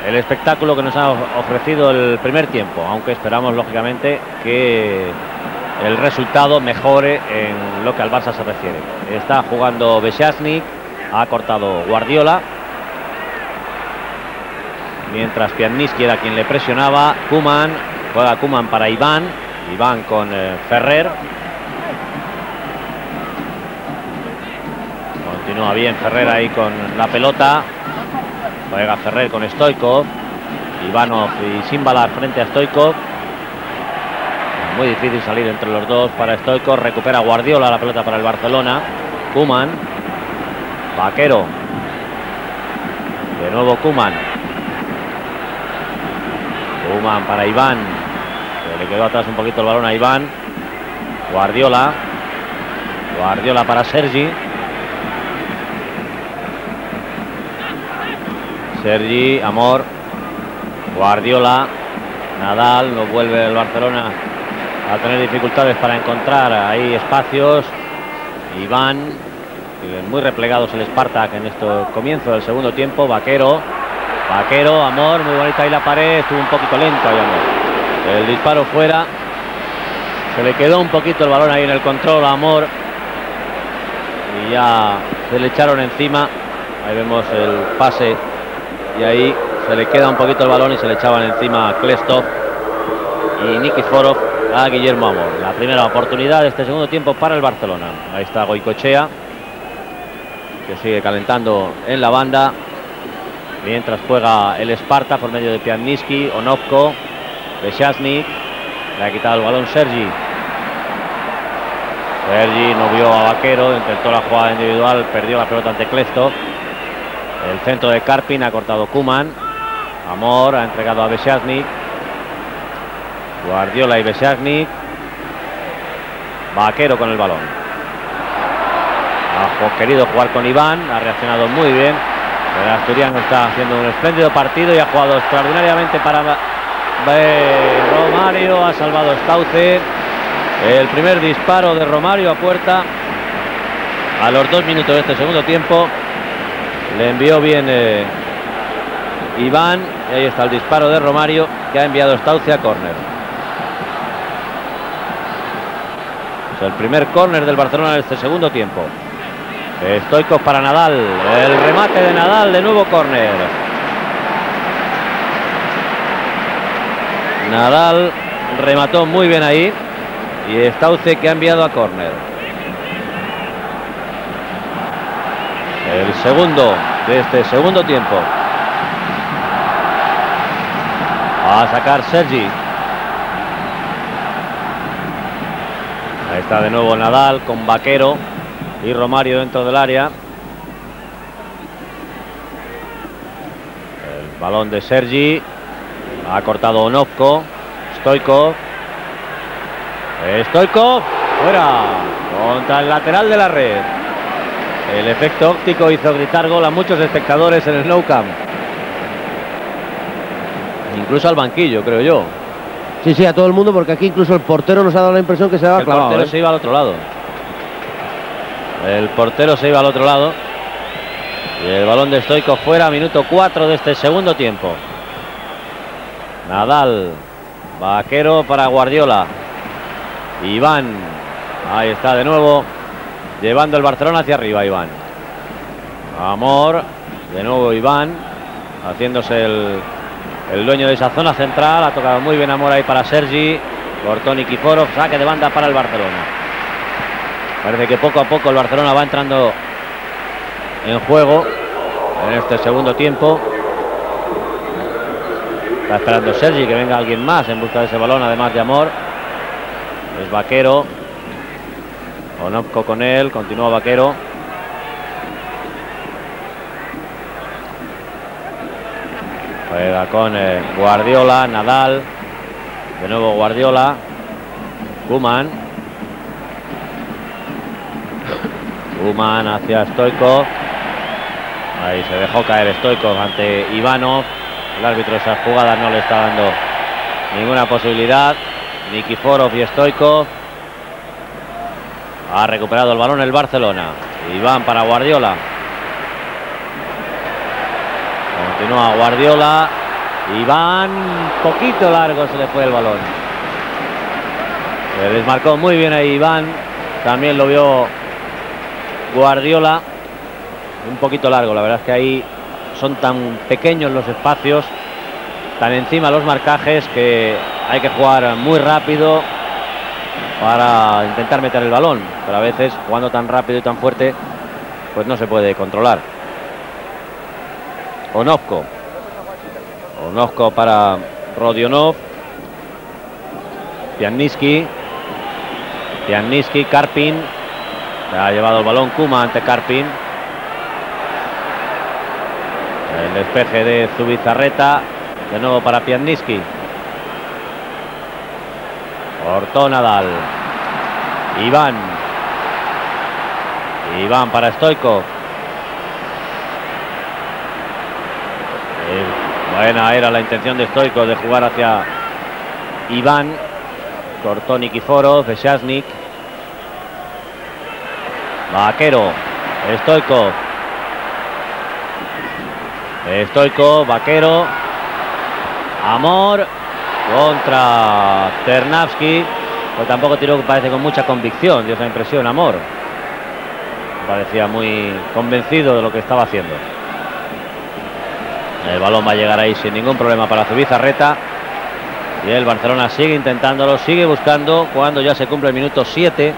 el espectáculo que nos ha ofrecido el primer tiempo, aunque esperamos lógicamente que el resultado mejore en lo que al Barça se refiere. Está jugando Besiasnik, ha cortado Guardiola, mientras Pianiski era quien le presionaba, Kuman, juega Kuman para Iván, Iván con eh, Ferrer. Continúa bien Ferrer ahí con la pelota. Juega Ferrer con Stoikov. Ivanov y Simbalar frente a Stoikov. Muy difícil salir entre los dos para Stoikov. Recupera Guardiola la pelota para el Barcelona. Kuman. Vaquero. De nuevo Kuman. Kuman para Iván. Le quedó atrás un poquito el balón a Iván. Guardiola. Guardiola para Sergi. Sergi, Amor. Guardiola. Nadal. No vuelve el Barcelona a tener dificultades para encontrar ahí espacios. Iván. Muy replegados el Spartak en este comienzo del segundo tiempo. Vaquero. Vaquero, Amor. Muy bonita ahí la pared. Estuvo un poquito lento ahí Amor. El disparo fuera. Se le quedó un poquito el balón ahí en el control Amor. Y ya se le echaron encima. Ahí vemos el pase. Y ahí se le queda un poquito el balón y se le echaban encima a Klestov y Nikiforov a Guillermo Amor. La primera oportunidad de este segundo tiempo para el Barcelona. Ahí está Goicochea, que sigue calentando en la banda. Mientras juega el Esparta por medio de Pianiski, Onovko, Besiasnik. Le ha quitado el balón Sergi. Sergi no vio a Vaquero, intentó la jugada individual, perdió la pelota ante Klestov. El centro de Karpin ha cortado Kuman. Amor ha entregado a Besiasnik. Guardiola y Besiasnik. Vaquero con el balón. Ha querido jugar con Iván, ha reaccionado muy bien. El asturiano está haciendo un espléndido partido y ha jugado extraordinariamente para Romario. Ha salvado Stauce. El primer disparo de Romario a puerta a los dos minutos de este segundo tiempo. Le envió bien eh, Iván. Y ahí está el disparo de Romario que ha enviado Stauce a córner. Es el primer córner del Barcelona en este segundo tiempo. Stoikov para Nadal. El remate de Nadal, de nuevo córner. Nadal remató muy bien ahí. Y Stauce que ha enviado a córner. El segundo de este segundo tiempo. Va a sacar Sergi. Ahí está de nuevo Nadal con Vaquero y Romario dentro del área. El balón de Sergi. Ha cortado Onovko. Stoikov. Stoikov. Fuera. Contra el lateral de la red. El efecto óptico hizo gritar gol a muchos espectadores en el Camp. Incluso al banquillo, creo yo. Sí, sí, a todo el mundo, porque aquí incluso el portero nos ha dado la impresión que se va El clavado. portero ¿eh? se iba al otro lado. El portero se iba al otro lado. Y el balón de Stoico fuera, minuto 4 de este segundo tiempo. Nadal, vaquero para Guardiola. Iván, ahí está de nuevo, llevando el Barcelona hacia arriba, Iván. Amor, de nuevo Iván, haciéndose el, el dueño de esa zona central. Ha tocado muy bien Amor ahí para Sergi. Cortó Nikiforov, saque de banda para el Barcelona. Parece que poco a poco el Barcelona va entrando en juego en este segundo tiempo. Está esperando Sergi que venga alguien más en busca de ese balón, además de Amor. Es Vaquero. Onovko con él, continúa Vaquero. Juega con eh, Guardiola, Nadal. De nuevo Guardiola. Kuman. Kuman hacia Stoikov. Ahí se dejó caer Stoikov ante Ivanov. El árbitro de esas jugadas no le está dando ninguna posibilidad. Nikiforov y Stoikov. Ha recuperado el balón el Barcelona. Iván para Guardiola. Continúa Guardiola. Iván, poquito largo se le fue el balón. Se desmarcó muy bien ahí Iván. También lo vio Guardiola. Un poquito largo, la verdad es que ahí son tan pequeños los espacios, tan encima los marcajes que hay que jugar muy rápido para intentar meter el balón. Pero a veces jugando tan rápido y tan fuerte, pues no se puede controlar. Onovko. Onovko para Rodionov. Pianniski. Pianniski, Karpin. Ha llevado el balón Kuma ante Karpin. El despeje de Zubizarreta. De nuevo para Pianniski. Cortó Nadal. Iván. Iván para Stoico. Buena era la intención de Stoico de jugar hacia Iván. Cortó Nikiforov, Shasnik. Vaquero. Stoico. Stoico, Vaquero. Amor contra Ternavsky. Pues tampoco tiró, parece, con mucha convicción, dio esa impresión, Amor. Parecía muy convencido de lo que estaba haciendo. El balón va a llegar ahí sin ningún problema para Zubizarreta. Y el Barcelona sigue intentándolo, sigue buscando cuando ya se cumple el minuto 7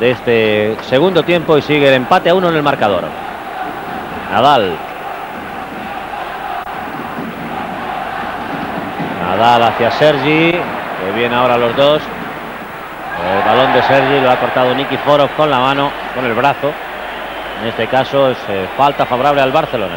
de este segundo tiempo y sigue el empate a uno en el marcador. Nadal. Nadal hacia Sergi, que viene ahora los dos. El balón de Sergi lo ha cortado Nikiforov con la mano, con el brazo. En este caso es eh, falta favorable al Barcelona.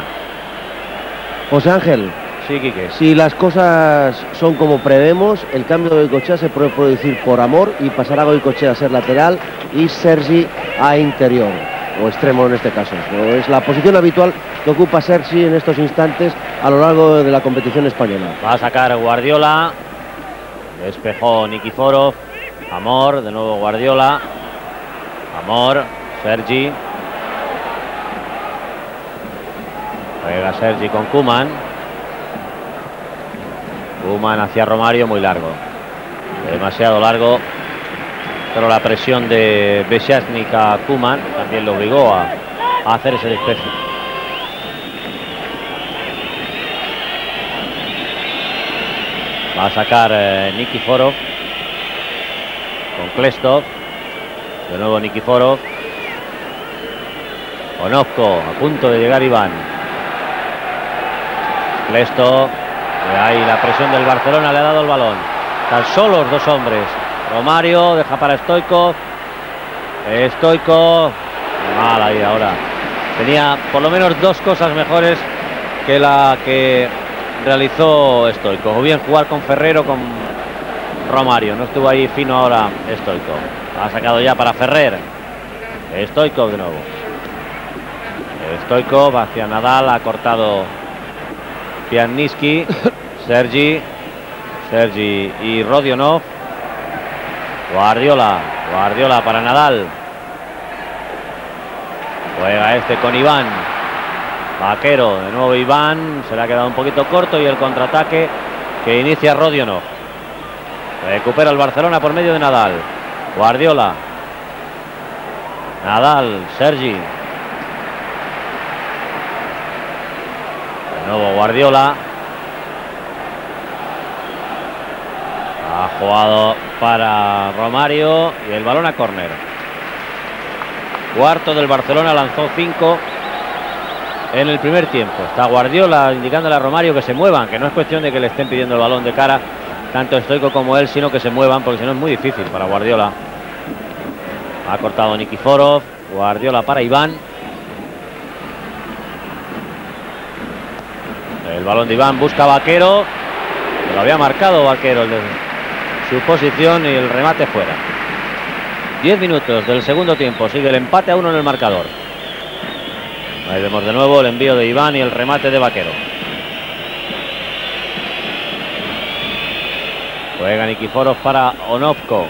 José Ángel, Sí, Quique. si las cosas son como prevemos, el cambio de Goicochea se puede producir por amor y pasará Goicochea a ser lateral y Sergi a interior, o extremo en este caso. Es la posición habitual que ocupa Sergi en estos instantes a lo largo de la competición española. Va a sacar Guardiola. Despejó Nikiforov. Amor, de nuevo Guardiola. Amor, Sergi. Juega Sergi con Kuman. Kuman hacia Romario, muy largo. Demasiado largo. Pero la presión de Besiasnik a Kuman también lo obligó a, hacer ese despeje. Va a sacar eh, Nikiforov con Klestov. De nuevo Nikiforov. Onovko, a punto de llegar Iván. Klestov. Ahí la presión del Barcelona le ha dado el balón. Tan solos dos hombres. Romario deja para Stoikov. Stoikov. Mal ahí ahora. Tenía por lo menos dos cosas mejores que la que realizó Stoico. O bien jugar con Ferrero con Romario. No estuvo ahí fino ahora Stoico. Ha sacado ya para Ferrer. Stoikov de nuevo. Stoikov hacia Nadal. Ha cortado Pianniski. Sergi. Sergi y Rodionov. Guardiola. Guardiola para Nadal. Juega este con Iván. Vaquero, de nuevo Iván, se le ha quedado un poquito corto y el contraataque que inicia Rodionov. Recupera el Barcelona por medio de Nadal. Guardiola. Nadal, Sergi. De nuevo Guardiola. Ha jugado para Romario y el balón a córner. Cuarto del Barcelona lanzó cinco en el primer tiempo. Está Guardiola indicándole a Romario que se muevan, que no es cuestión de que le estén pidiendo el balón de cara, tanto Stoico como él, sino que se muevan, porque si no es muy difícil para Guardiola. Ha cortado Nikiforov, Guardiola para Iván. El balón de Iván busca Vaquero. Lo había marcado Vaquero de su posición y el remate fuera. 10 minutos del segundo tiempo. Sigue el empate a uno en el marcador. Ahí vemos de nuevo el envío de Iván y el remate de Vaquero. Juega Nikiforov para Onovko.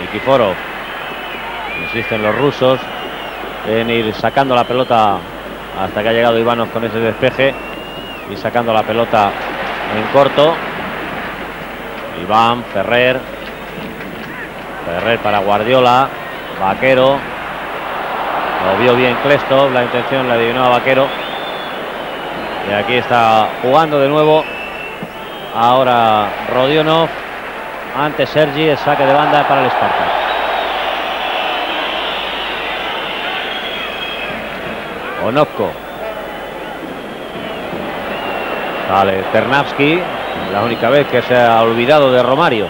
Nikiforov. Insisten los rusos en ir sacando la pelota hasta que ha llegado Ivanov con ese despeje y sacando la pelota en corto. Iván, Ferrer. Ferrer para Guardiola. Vaquero. Lo vio bien Klestov, la intención la adivinó a Vaquero. Y aquí está jugando de nuevo. Ahora Rodionov. Ante Sergi, el saque de banda para el Spartak. Onopko. Sale Ternavsky, la única vez que se ha olvidado de Romario.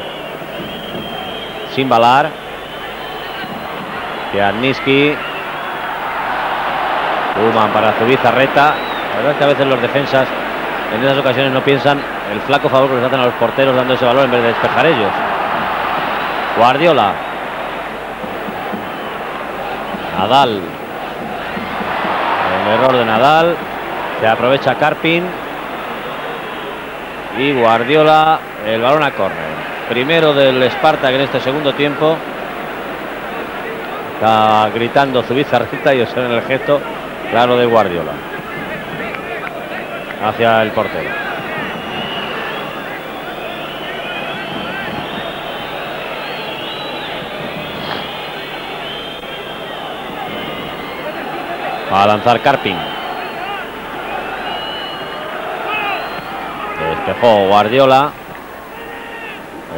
Sin balar. Pianniski. Uman para Zubizarreta. La verdad es que a veces los defensas en esas ocasiones no piensan el flaco favor que les hacen a los porteros dando ese balón en vez de despejar ellos. Guardiola. Nadal. El error de Nadal. Se aprovecha Carpin. Y Guardiola el balón a córner. Primero del Spartak en este segundo tiempo. Está gritando Zubizarreta y en el gesto claro de Guardiola. Hacia el portero. A lanzar Carpin. Guardiola.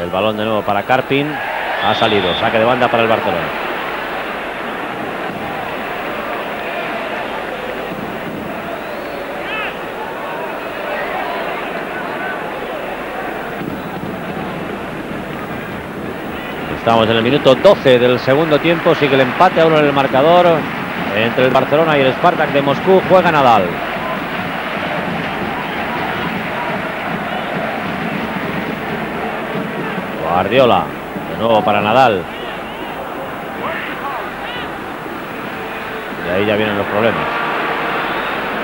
El balón de nuevo para Carpin. Ha salido. Saque de banda para el Barcelona. Estamos en el minuto 12 del segundo tiempo. Sigue el empate a uno en el marcador. Entre el Barcelona y el Spartak de Moscú juega Nadal. Guardiola, de nuevo para Nadal. Y ahí ya vienen los problemas.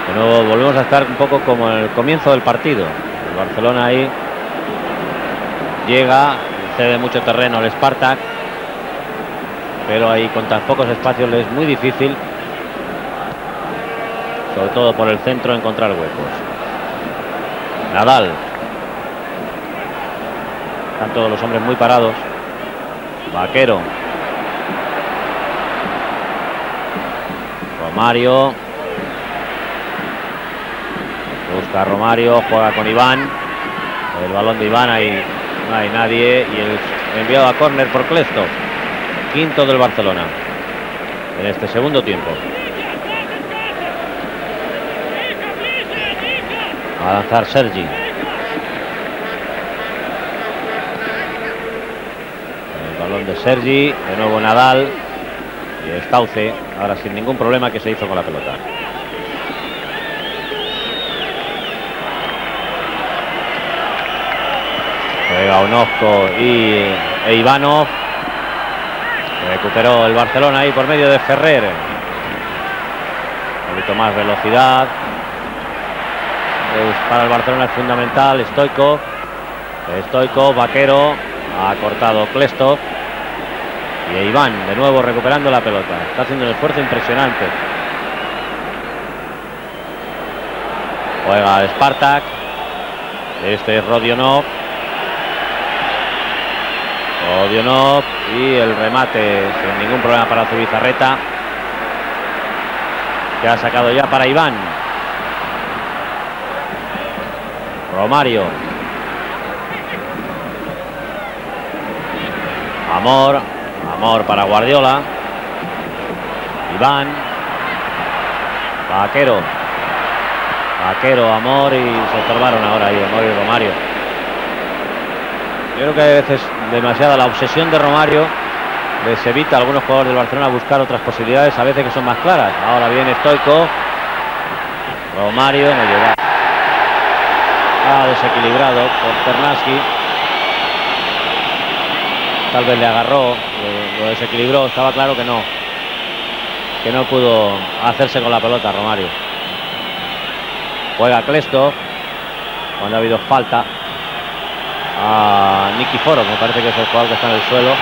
De nuevo volvemos a estar un poco como en el comienzo del partido. El Barcelona ahí llega, cede mucho terreno al Spartak, pero ahí con tan pocos espacios le es muy difícil sobre todo por el centro encontrar huecos. Nadal. Están todos los hombres muy parados. Vaquero. Romario. Busca Romario, juega con Iván. El balón de Iván, ahí no hay nadie. Y el enviado a córner por Clesto. Quinto del Barcelona. En este segundo tiempo. Va a lanzar Sergi. El de Sergi. De nuevo Nadal. Y Estauce. Ahora sin ningún problema que se hizo con la pelota. Juega Onosco y e. Recuperó el Barcelona ahí por medio de Ferrer. Un poquito más velocidad. Es para el Barcelona es fundamental. Stoico. Stoico, Vaquero. Ha cortado Klestov. Y Iván de nuevo recuperando la pelota. Está haciendo un esfuerzo impresionante. Juega Spartak. Este es Rodionov. Rodionov y el remate sin ningún problema para Zubizarreta. Que ha sacado ya para Iván. Romario. Amor. Amor para Guardiola. Iván. Vaquero. Vaquero, Amor y se estorbaron ahora ahí Amor y Romario. Yo creo que a veces demasiada la obsesión de Romario les evita a algunos jugadores del Barcelona buscar otras posibilidades, a veces que son más claras. Ahora viene Stoico. Romario no llega. Estaba desequilibrado por Ternaski. Tal vez le agarró, desequilibró. Estaba claro que no. Que no pudo hacerse con la pelota Romario. Juega Clesto. Cuando ha habido falta a Nikiforo, me parece que es el jugador que está en el suelo.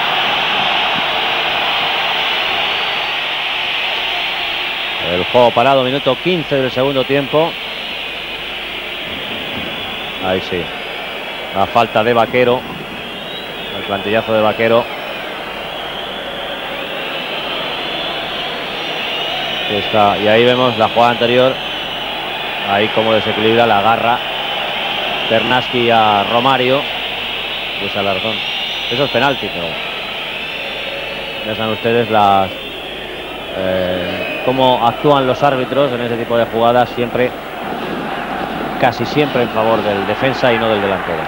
El juego parado, minuto 15 del segundo tiempo. Ahí sí. La falta de Vaquero. El plantillazo de Vaquero. Y ahí vemos la jugada anterior. Ahí como desequilibra la garra. Ternaski a Romario. Luis Alarcón. Eso es penalti, pero ya saben ustedes las eh, cómo actúan los árbitros en ese tipo de jugadas siempre casi siempre en favor del defensa y no del delantero.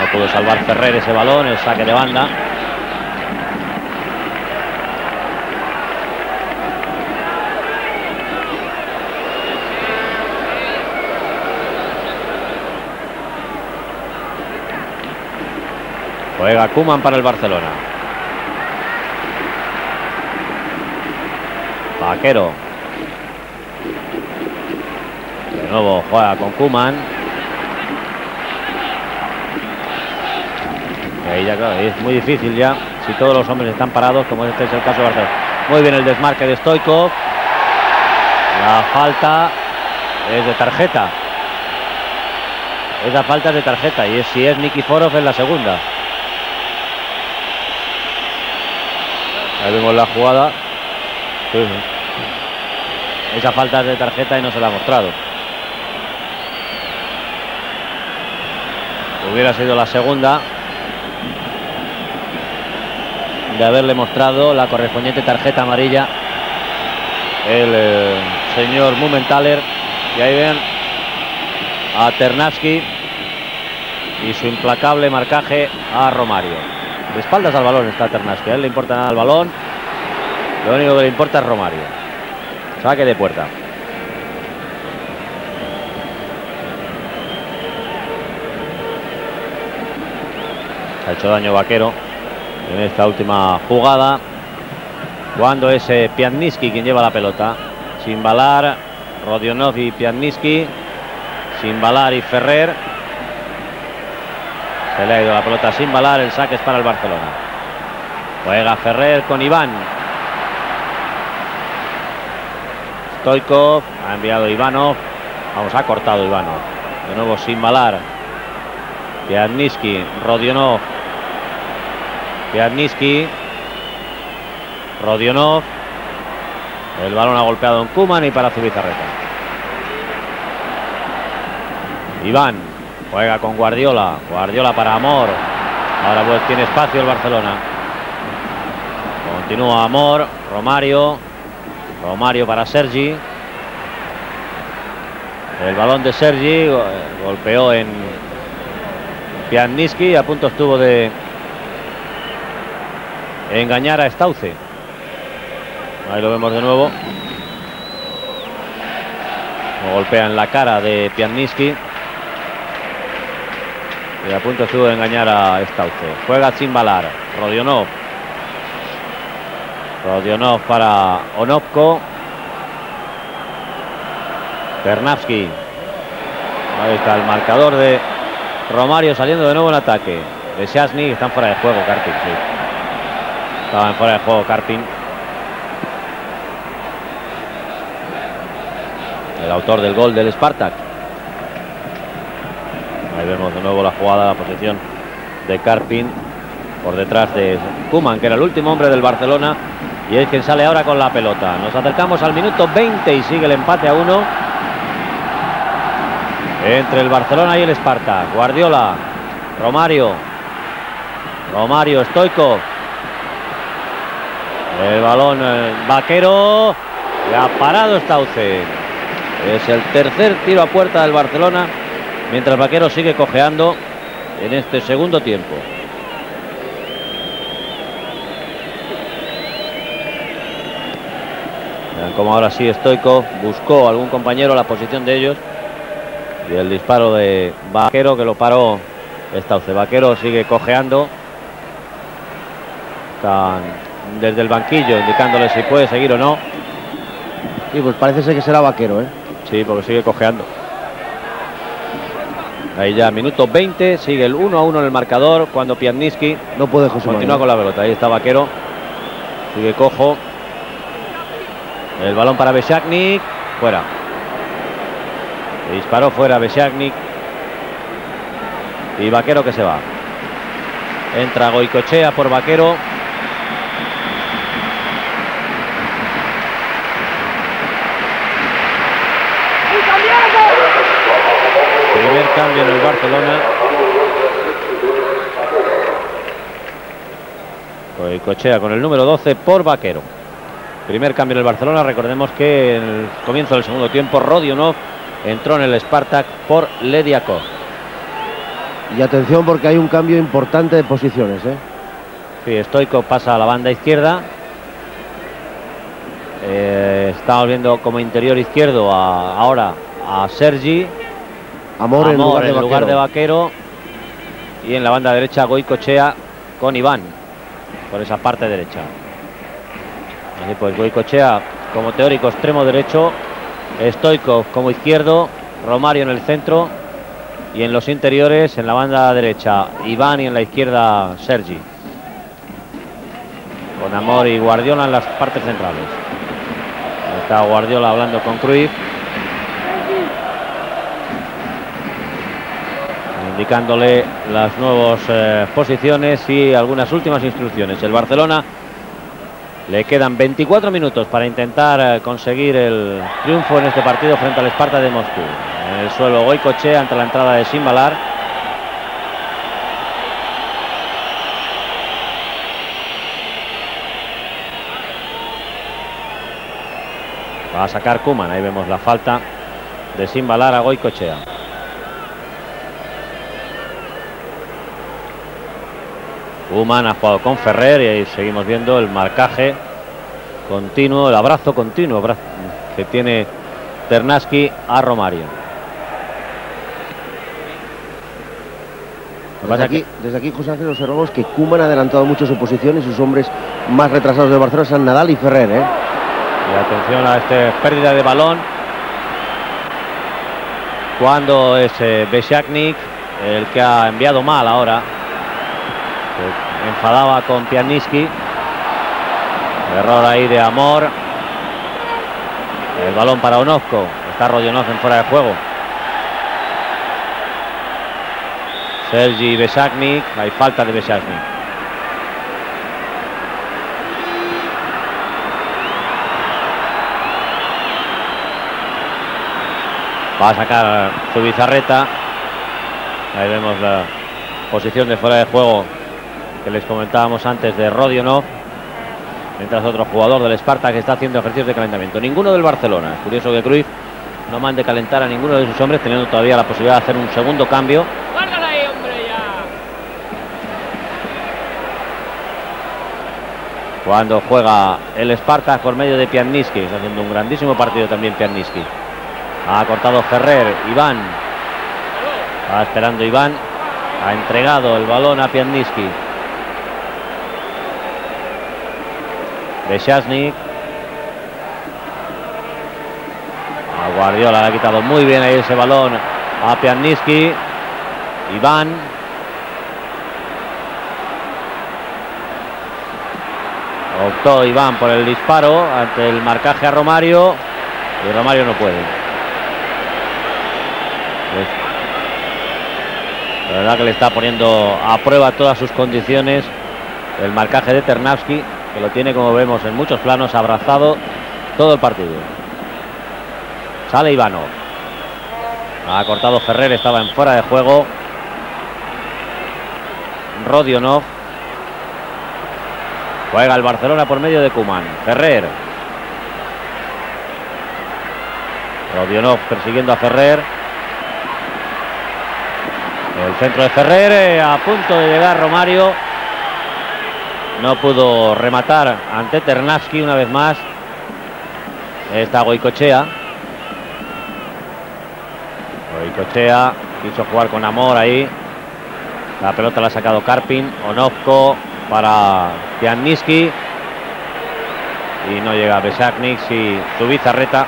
No pudo salvar Ferrer ese balón, el saque de banda. Juega Kuman para el Barcelona. Vaquero. De nuevo juega con Kuman. Ahí ya es muy difícil ya si todos los hombres están parados, como este es el caso de Barcelona. Muy bien el desmarque de Stoikov. La falta es de tarjeta. Esa falta es de tarjeta y es, si es Nikiforov en la segunda. Ahí vemos la jugada. Esa falta es de tarjeta y no se la ha mostrado. Hubiera sido la segunda de haberle mostrado la correspondiente tarjeta amarilla el eh, señor Mumenthaler. Y ahí ven a Ternavsky y su implacable marcaje a Romario. De espaldas al balón está Ternasque. A él le importa nada el balón. Lo único que le importa es Romario. Saque de puerta. ha hecho daño Vaquero en esta última jugada. Cuando es eh, quien lleva la pelota. Sin balar, Rodionov y Piatniski. Sin balar y Ferrer. Se le ha ido la pelota sin balar, el saque es para el Barcelona. Juega Ferrer con Iván. Stoikov, ha enviado Ivanov. Vamos, ha cortado Ivanov. De nuevo sin balar. Piatniski, Rodionov. Piatniski. Rodionov. El balón ha golpeado en Kuman y para Zubizarreta. Iván. Juega con Guardiola. Guardiola para Amor. Ahora pues tiene espacio el Barcelona. Continúa Amor. Romario. Romario para Sergi. El balón de Sergi golpeó en Pianniski. A punto estuvo de engañar a Stauce. Ahí lo vemos de nuevo. golpea en la cara de Pianniski. Y a punto estuvo de engañar a Stauce. Juega sin balar. Rodionov. Rodionov para Onopko. Ternavsky. Ahí está el marcador de Romario saliendo de nuevo en ataque. De Shasny están fuera de juego, Carpin. Sí. Estaban fuera de juego, Carpin. El autor del gol del Spartak. Vemos de nuevo la jugada, la posición de Carpin por detrás de Kuman, que era el último hombre del Barcelona y es quien sale ahora con la pelota. Nos acercamos al minuto 20 y sigue el empate a uno entre el Barcelona y el Esparta. Guardiola, Romario, Romario, Stoico. El balón vaquero. Y ha parado Stauce. Es el tercer tiro a puerta del Barcelona mientras Vaquero sigue cojeando en este segundo tiempo. como ahora sí Stoico buscó algún compañero a la posición de ellos. Y el disparo de Vaquero que lo paró Estauce. Vaquero sigue cojeando. Están desde el banquillo indicándole si puede seguir o no. Sí, pues parece ser que será vaquero, ¿eh? Sí, porque sigue cojeando. Ahí ya, minuto 20, sigue el 1 a 1 en el marcador cuando Pianiski No puede José continúa Manuel. con la pelota. Ahí está Vaquero. Sigue cojo. El balón para Besiaknik. Fuera. Disparó fuera Besiaknik. Y Vaquero que se va. Entra Goicochea por Vaquero. Primer cambio en el Barcelona. Goicochea con el número 12 por Vaquero. Primer cambio en el Barcelona. Recordemos que en el comienzo del segundo tiempo Rodionov entró en el Spartak por Lediakov. Y atención porque hay un cambio importante de posiciones, ¿eh? Sí, Stoico pasa a la banda izquierda. Eh, estamos viendo como interior izquierdo a- ahora a Sergi. Amor, en lugar de en lugar de Vaquero. Y en la banda derecha Goicochea con Iván. Por esa parte derecha. Así pues Goicochea como teórico extremo derecho. Stoikov como izquierdo. Romario en el centro. Y en los interiores, en la banda derecha, Iván y en la izquierda, Sergi. Con Amor y Guardiola en las partes centrales. Ahí Está Guardiola hablando con Cruyff. Indicándole las nuevas eh, posiciones y algunas últimas instrucciones. El Barcelona le quedan 24 minutos para intentar eh, conseguir el triunfo en este partido frente al Esparta de Moscú. En el suelo Goicoche ante la entrada de Simbalar. Va a sacar Kuman, ahí vemos la falta de Simbalar a Goicochea. Kuman ha jugado con Ferrer y ahí seguimos viendo el marcaje continuo, el abrazo continuo que tiene Ternaski a Romario. Desde aquí, desde aquí, José Ángel, observamos que Kuman ha adelantado mucho su posición y sus hombres más retrasados de Barcelona son Nadal y Ferrer, ¿eh? Y atención a esta pérdida de balón. Cuando es eh, Besiaknik el que ha enviado mal ahora. Enfadaba con Pianiski. Error ahí de Amor. El balón para Onovko. Está Rodionov en fuera de juego. Sergi Besaknik. Hay falta de Besaknik. Va a sacar su bizarreta. Ahí vemos la posición de fuera de juego que les comentábamos antes de Rodionov. Mientras otro jugador del Sparta que está haciendo ejercicios de calentamiento. Ninguno del Barcelona. Es curioso que Cruyff no mande calentar a ninguno de sus hombres, teniendo todavía la posibilidad de hacer un segundo cambio. ¡Guárdala ahí, hombre, ya! Cuando juega el Sparta por medio de Pianiski. Está haciendo un grandísimo partido también Pianiski. Ha cortado Ferrer, Iván. Va esperando Iván. Ha entregado el balón a Pianiski. Bechasnik. A Guardiola le ha quitado muy bien ahí ese balón a Pianiski. Iván. Optó Iván por el disparo ante el marcaje a Romario. Y Romario no puede. Pues, la verdad que le está poniendo a prueba todas sus condiciones el marcaje de Ternavsky, que lo tiene como vemos en muchos planos abrazado todo el partido. Sale Ivano. Ha cortado Ferrer, estaba en fuera de juego. Rodionov. Juega el Barcelona por medio de Kuman. Ferrer. Rodionov persiguiendo a Ferrer. El centro de Ferrer eh, a punto de llegar Romario. No pudo rematar ante Ternavsky una vez más. Está Goicochea. Goicochea quiso jugar con amor ahí. La pelota la ha sacado Karpin. Onovko para Tianniski. Y no llega Besaknik y su bizarreta.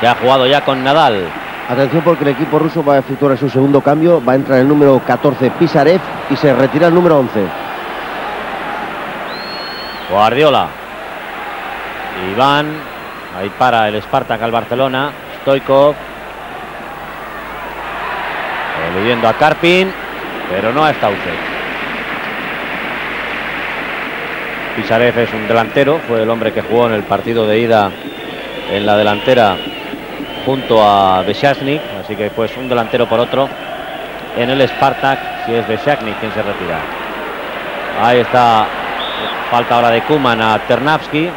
Que ha jugado ya con Nadal. Atención porque el equipo ruso va a efectuar su segundo cambio. Va a entrar el número 14 Pisarev y se retira el número 11. Guardiola. Iván. Ahí para el Spartak al Barcelona. Stoikov. Eludiendo a Karpin. Pero no a Stauce. Pisarev es un delantero. Fue el hombre que jugó en el partido de ida en la delantera junto a Beshasnik. Así que pues un delantero por otro. En el Spartak, si es Beshasnik quien se retira. Ahí está Falta ahora de Kuman a Ternavsky.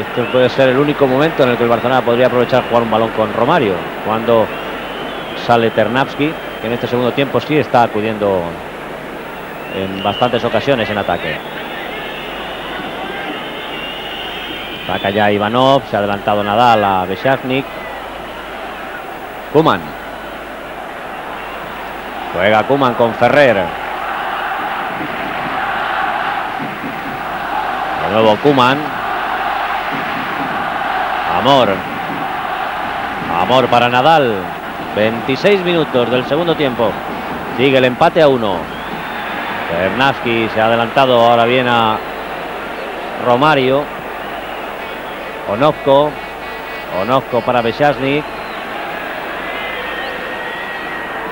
Este puede ser el único momento en el que el Barcelona podría aprovechar jugar un balón con Romario. Cuando sale Ternavsky, que en este segundo tiempo sí está acudiendo en bastantes ocasiones en ataque. Saca ya Ivanov, se ha adelantado Nadal a Beshavnik. Kuman. Juega Kuman con Ferrer. De nuevo Kuman. Amor. Amor para Nadal. 26 minutos del segundo tiempo. Sigue el empate a uno. Bernavsky se ha adelantado ahora bien a Romario. Onovko. Onovko para Besasnik.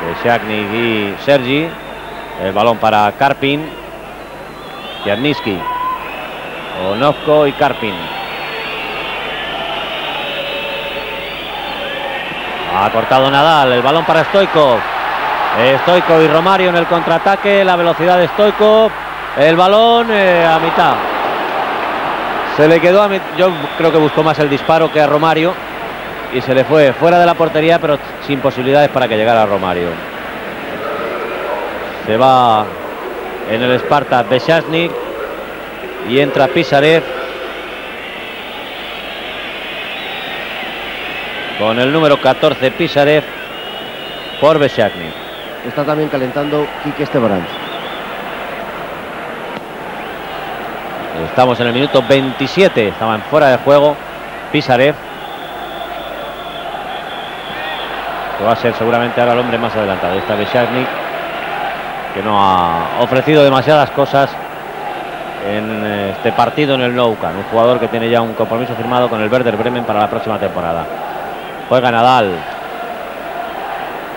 Besasnik y Sergi. El balón para Karpin. Tierniski. Onovko y Karpin. Ha cortado Nadal. El balón para Stoikov. Stoikov y Romario en el contraataque. La velocidad de Stoikov. El balón eh, a mitad. Se le quedó a mitad. Yo creo que buscó más el disparo que a Romario. Y se le fue fuera de la portería, pero sin posibilidades para que llegara Romario. Se va en el Sparta Besasnik. Y entra Pisarev. Con el número 14 Pisarev por Besaknik. Está también calentando Quique Estebarán. Estamos en el minuto 27. Estaban fuera de juego Pisarev. Que va a ser seguramente ahora el hombre más adelantado. Está Besaknik. Que no ha ofrecido demasiadas cosas en este partido en el Nou. Un jugador que tiene ya un compromiso firmado con el Werder Bremen para la próxima temporada. Juega Nadal.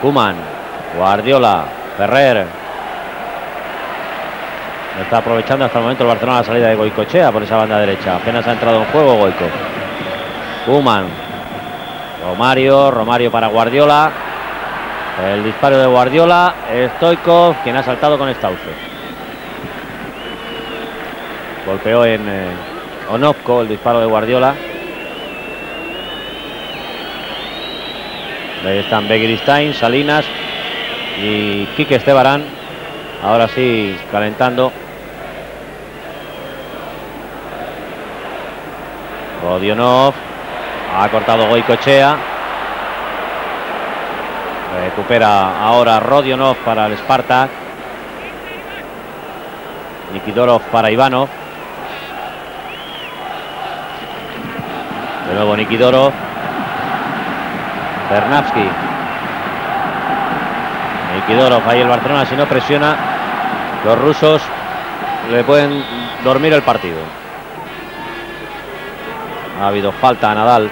Kuman. Guardiola. Ferrer. Está aprovechando hasta el momento el Barcelona la salida de Goicochea por esa banda derecha. Apenas ha entrado en juego Goico. Kuman. Romario. Romario para Guardiola. El disparo de Guardiola. Stoikov, quien ha saltado con Stausse. Golpeó en eh, Onovko el disparo de Guardiola. Ahí están Begiristain, Salinas y Quique Estebarán. Ahora sí, calentando. Rodionov. Ha cortado Goicochea. Recupera ahora Rodionov para el Spartak. Nikidorov para Ivanov. De nuevo Nikidorov. Bernavsky. Nikidorov, ahí el Barcelona, si no presiona, los rusos le pueden dormir el partido. Ha habido falta a Nadal.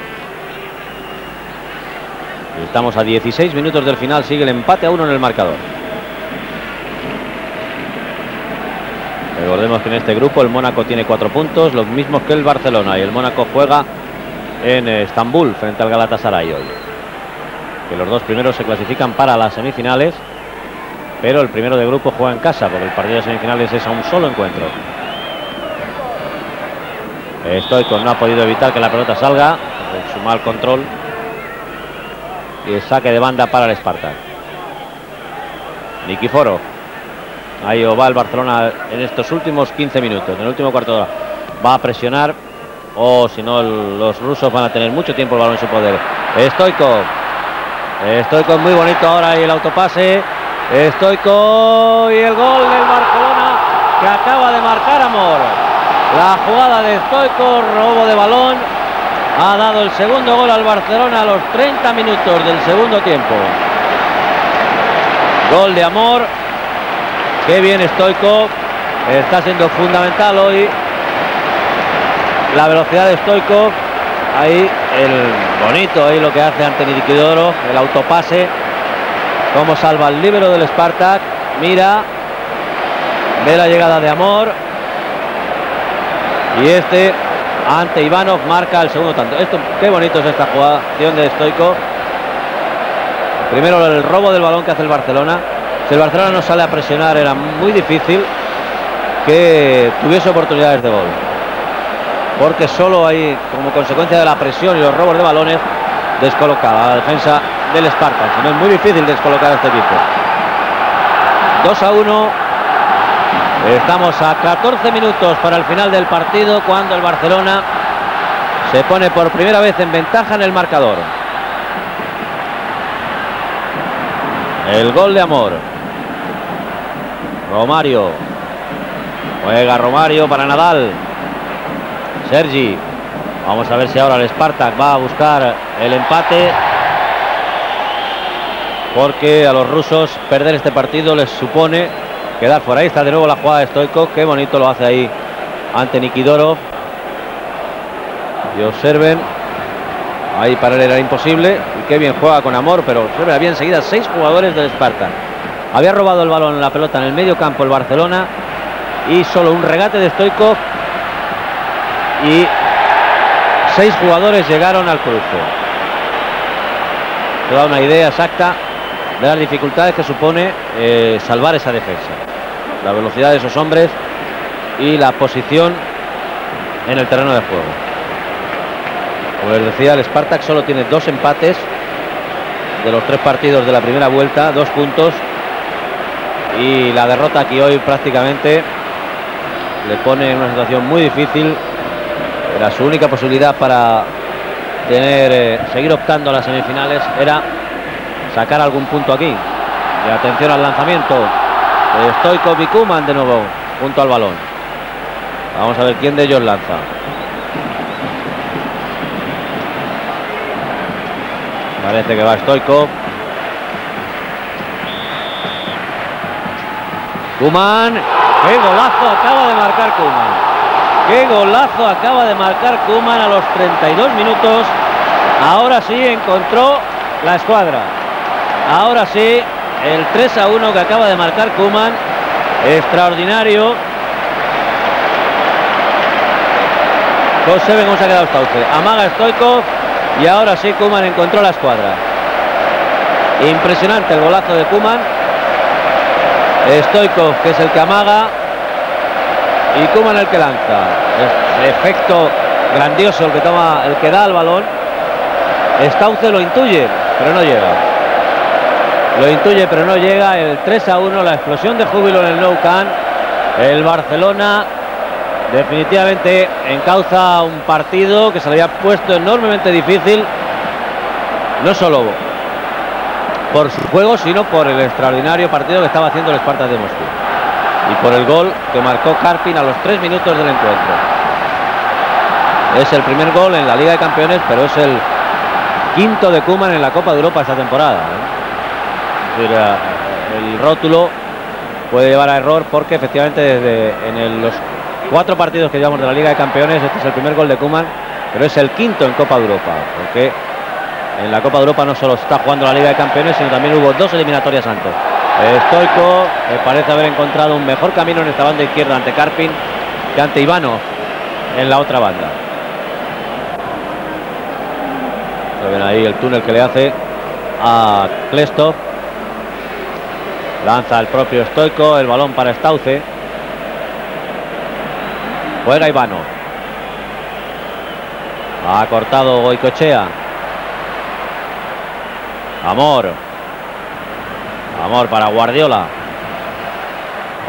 Estamos a 16 minutos del final, sigue el empate a uno en el marcador. Recordemos que en este grupo el Mónaco tiene cuatro puntos, los mismos que el Barcelona, y el Mónaco juega en Estambul frente al Galatasaray hoy. Que los dos primeros se clasifican para las semifinales, pero el primero de grupo juega en casa, porque el partido de semifinales es a un solo encuentro. Stoikov no ha podido evitar que la pelota salga, con su mal control. Y saque de banda para el Spartak. Nikiforov. Ahí va el Barcelona en estos últimos 15 minutos, en el último cuarto de hora. Va a presionar o si no los rusos van a tener mucho tiempo el balón en su poder. Stoikov. Stoikov muy bonito ahora y el autopase. Stoikov y el gol del Barcelona que acaba de marcar Amor. La jugada de Stoikov, robo de balón, ha dado el segundo gol al Barcelona a los 30 minutos del segundo tiempo. Gol de Amor. Qué bien Stoikov. Está siendo fundamental hoy la velocidad de Stoikov. Ahí el bonito, ahí lo que hace ante Nikidoro, el autopase. Cómo salva el libero del Spartak. Mira. Ve la llegada de Amor. Y este ante Ivanov marca el segundo tanto. Esto, qué bonito es esta jugación de Stoikov. Primero el robo del balón que hace el Barcelona. Si el Barcelona no sale a presionar era muy difícil que tuviese oportunidades de gol. Porque solo hay, como consecuencia de la presión y los robos de balones, descolocar a la defensa del Sparta. Si no es muy difícil descolocar a este equipo. 2 a 1. Estamos a 14 minutos para el final del partido cuando el Barcelona se pone por primera vez en ventaja en el marcador. El gol de Amor. Romario. Juega Romario para Nadal. Sergi. Vamos a ver si ahora el Spartak va a buscar el empate. Porque a los rusos perder este partido les supone quedar fuera. Ahí está de nuevo la jugada de Stoico. Qué bonito lo hace ahí ante Nikidorov. Y observen. Ahí para él era imposible. Y qué bien juega con amor. Pero observen, había enseguida seis jugadores del Spartak. Había robado el balón, la pelota en el medio campo el Barcelona. Y solo un regate de Stoikov. Y seis jugadores llegaron al cruce. Te da una idea exacta de las dificultades que supone eh, salvar esa defensa. La velocidad de esos hombres y la posición en el terreno de juego. Como les decía, el Spartak solo tiene dos empates de los tres partidos de la primera vuelta, dos puntos. Y la derrota aquí hoy prácticamente le pone en una situación muy difícil. Era su única posibilidad para tener eh, seguir optando a las semifinales era sacar algún punto aquí. Y atención al lanzamiento. Stoikov y Kuman de nuevo junto al balón. Vamos a ver quién de ellos lanza. Parece que va Stoikov. Kuman. ¡Qué golazo acaba de marcar Kuman! ¡Qué golazo acaba de marcar Kuman a los 32 minutos! Ahora sí encontró la escuadra. Ahora sí, el 3 a 1 que acaba de marcar Kuman. Extraordinario. Observen cómo se ha quedado Stauce. Amaga Stoikov y ahora sí Kuman encontró la escuadra. Impresionante el golazo de Kuman. Stoikov que es el que amaga y Kuman el que lanza. Efecto grandioso el que toma, el que da el balón. Stauce lo intuye, pero no llega. Lo intuye, pero no llega. El 3 a 1, la explosión de júbilo en el Nou Camp. El Barcelona definitivamente encauza un partido que se le había puesto enormemente difícil. No solo por su juego, sino por el extraordinario partido que estaba haciendo el Spartak de Moscú. Y por el gol que marcó Karpin a los tres minutos del encuentro. Es el primer gol en la Liga de Campeones, pero es el quinto de Kuman en la Copa de Europa esta temporada. El rótulo puede llevar a error porque efectivamente desde en los cuatro partidos que llevamos de la Liga de Campeones, este es el primer gol de Kuman, pero es el quinto en Copa Europa, porque en la Copa de Europa no solo está jugando la Liga de Campeones, sino también hubo dos eliminatorias antes. Stoico parece haber encontrado un mejor camino en esta banda izquierda ante Karpin que ante Ivano en la otra banda. ven ahí el túnel que le hace a Klestov. Lanza el propio Stoico, el balón para Stauce. Juega Ivano. Ha cortado Goicochea. Amor. Amor para Guardiola.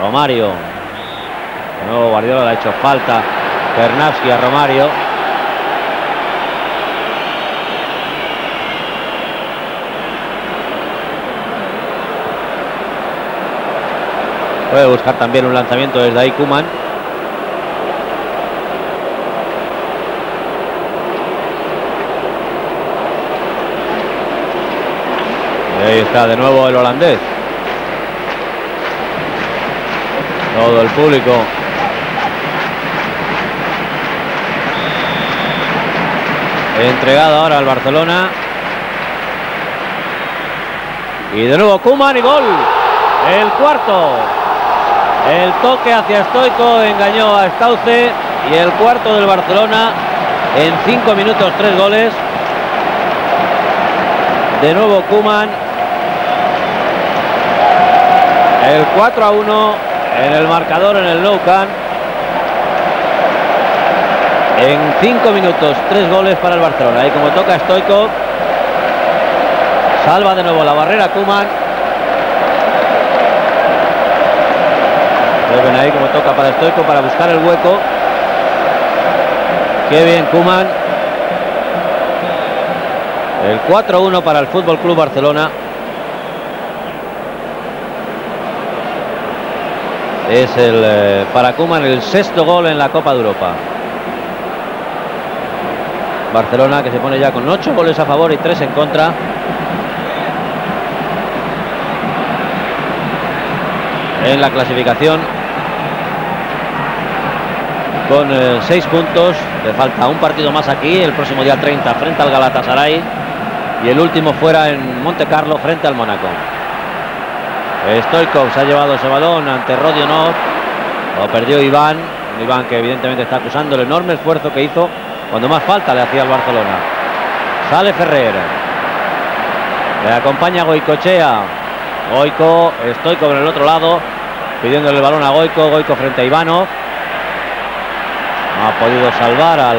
Romario. De nuevo Guardiola le ha hecho falta. Bernavsky a Romario. Puede buscar también un lanzamiento desde ahí Kuman. Ahí está de nuevo el holandés. Todo el público. Entregado ahora al Barcelona. Y de nuevo Kuman y gol. El cuarto. El toque hacia Stoico engañó a Stauce y el cuarto del Barcelona en cinco minutos tres goles. De nuevo Kuman. El 4 a 1 en el marcador en el Nou Camp. En cinco minutos tres goles para el Barcelona. Y como toca Stoico, salva de nuevo la barrera Kuman. Ven ahí como toca para Stoico para buscar el hueco. Qué bien Kuman. El 4-1 para el Fútbol Club Barcelona. Es el eh, para Kuman el sexto gol en la Copa de Europa. Barcelona que se pone ya con 8 goles a favor y 3 en contra. En la clasificación con 6 eh, puntos. Le falta un partido más aquí, el próximo día 30 frente al Galatasaray y el último fuera en Monte Carlo frente al Mónaco. Stoikov se ha llevado ese balón ante Rodionov. Lo perdió Iván. Iván que evidentemente está acusando el enorme esfuerzo que hizo cuando más falta le hacía al Barcelona. Sale Ferrer. Le acompaña Goicochea. Goico, Stoikov en el otro lado, pidiéndole el balón a Goico. Goico frente a Ivanov. Ha podido salvar al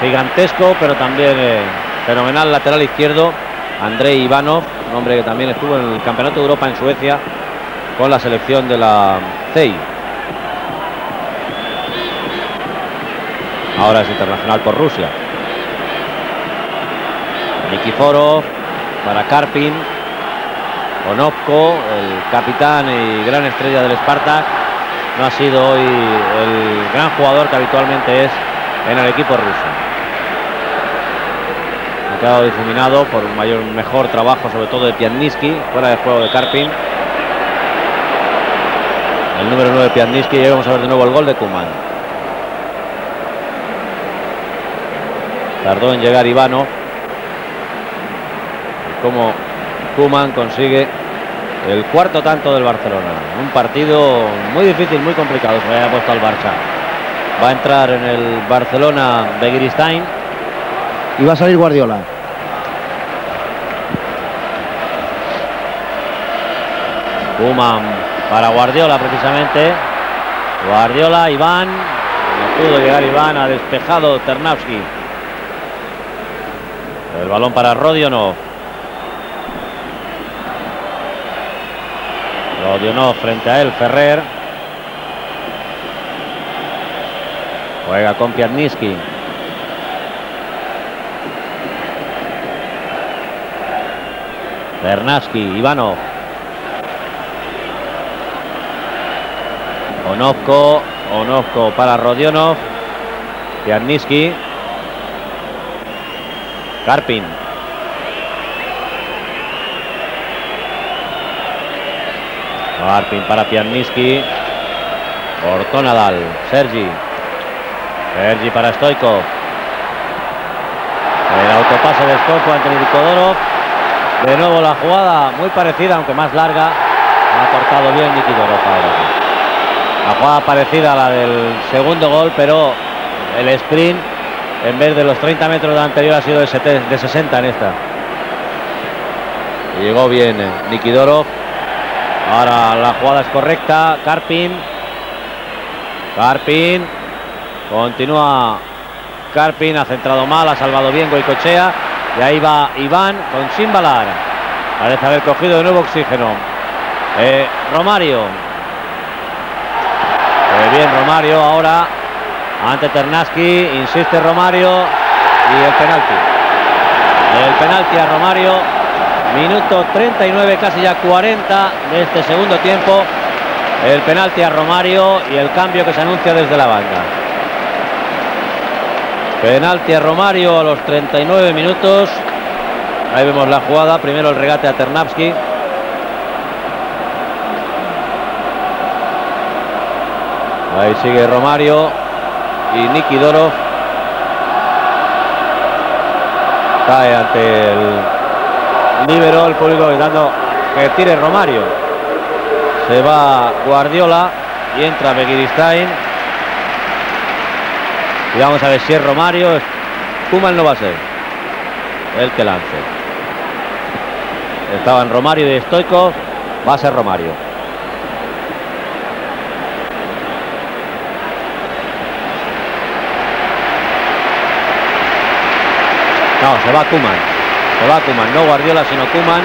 gigantesco, pero también eh, fenomenal lateral izquierdo, Andrei Ivanov, un hombre que también estuvo en el Campeonato de Europa en Suecia con la selección de la CEI. Ahora es internacional por Rusia. Nikiforov para Karpin. Onovko, el capitán y gran estrella del Spartak, no ha sido hoy el gran jugador que habitualmente es en el equipo ruso. Ha quedado difuminado por un mayor, mejor trabajo, sobre todo de Pianniski, fuera del juego de Karpin. El número 9 Pianniski y vamos a ver de nuevo el gol de Kuman. Tardó en llegar Ivano. Como Kuman consigue el cuarto tanto del Barcelona. Un partido muy difícil, muy complicado. Se ha puesto al Barça. Va a entrar en el Barcelona Begiristain. Y va a salir Guardiola. Kuman para Guardiola precisamente. Guardiola, Iván. No pudo llegar Iván, ha despejado Ternavsky. El balón para Rodionov. Rodionov frente a él, Ferrer. Juega con Piatniski. Bernaski, Ivanov. Onovko, Onovko para Rodionov. Piatniski. Karpin. Karpin para Pianniski. Cortó Nadal. Sergi. Sergi para Stoikov. El autopase de Stoikov ante Nikodorov. De nuevo la jugada muy parecida, aunque más larga. Ha cortado bien Nikidorov La jugada parecida a la del segundo gol, pero el sprint en vez de los 30 metros de anterior ha sido de, 60 en esta. llegó bien eh, Nikidorov. Ahora la jugada es correcta. Karpin. Karpin. Continúa Karpin. Ha centrado mal. Ha salvado bien Goicochea. Y ahí va Iván con Simbalar. Parece haber cogido de nuevo oxígeno. Eh, Romario. bien Romario ahora ante Ternaski, insiste Romario y el penalti. El penalti a Romario, minuto 39, casi ya 40 de este segundo tiempo. el penalti a Romario y el cambio que se anuncia desde la banda. Penalti a Romario a los 39 minutos. Ahí vemos la jugada. Primero el regate a Ternavsky. Ahí sigue Romario y Nicky Dorov. Cae ante el libero, el público gritando que tire Romario. Se va Guardiola y entra Begiristain. Y vamos a ver si es Romario. Kuman no va a ser el que lance. Estaban Romario y Stoikov. Va a ser Romario. No, se va Kuman. Se va Kuman, no Guardiola, sino Kuman.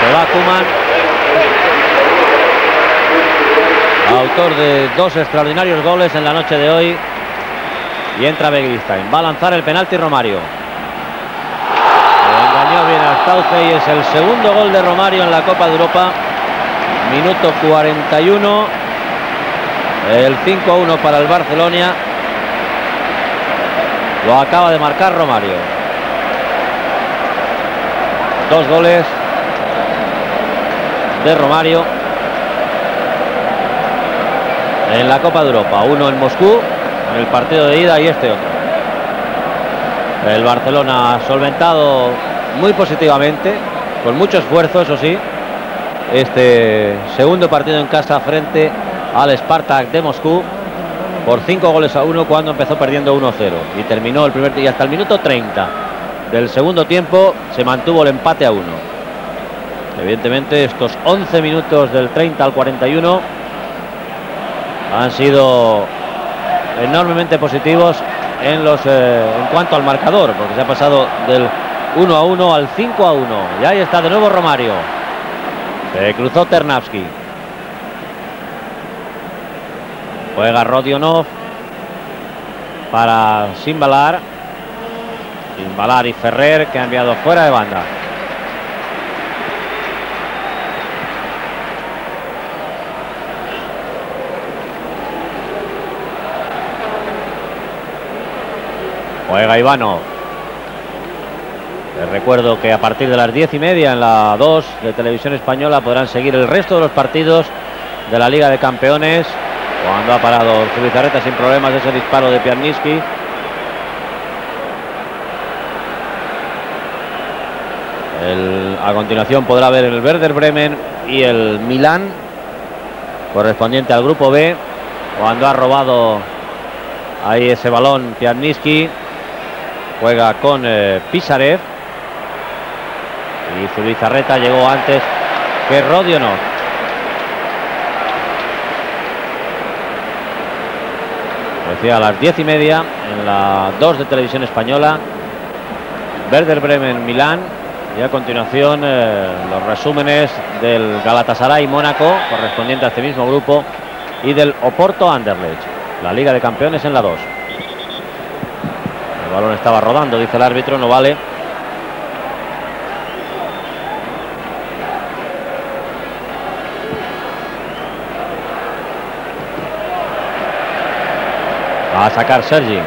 Se va Kuman. Autor de dos extraordinarios goles en la noche de hoy. Y entra Begristain. Va a lanzar el penalti Romario. Lo engañó bien a Stauce y es el segundo gol de Romario en la Copa de Europa. Minuto 41. El 5-1 para el Barcelona. Lo acaba de marcar Romario. Dos goles de Romario en la Copa de Europa. Uno en Moscú, en el partido de ida y este otro. El Barcelona ha solventado muy positivamente, con mucho esfuerzo, eso sí, este segundo partido en casa frente al Spartak de Moscú por cinco goles a uno cuando empezó perdiendo 1-0 y terminó el primer y hasta el minuto 30 del segundo tiempo se mantuvo el empate a uno. Evidentemente estos 11 minutos del 30 al 41 han sido enormemente positivos en los eh, en cuanto al marcador, porque se ha pasado del 1 a 1 al 5 a 1. Y ahí está de nuevo Romario. Se cruzó Ternavsky. Juega Rodionov para Simbalar. Simbalar y Ferrer que ha enviado fuera de banda. Juega Ivanov. Les recuerdo que a partir de las diez y media en la 2 de Televisión Española podrán seguir el resto de los partidos de la Liga de Campeones. Cuando ha parado Zubizarreta sin problemas ese disparo de Pianiski. a continuación podrá ver el Werder Bremen y el Milán, correspondiente al grupo B. Cuando ha robado ahí ese balón Pianiski, juega con eh, Pisarev. Y Zubizarreta llegó antes que Rodionov. Decía a las diez y media en la 2 de televisión española. Werder Bremen Milán. Y a continuación eh, los resúmenes del Galatasaray Mónaco, correspondiente a este mismo grupo, y del Oporto Anderlecht, la Liga de Campeones en la 2. El balón estaba rodando, dice el árbitro, no vale. A sacar Sergi.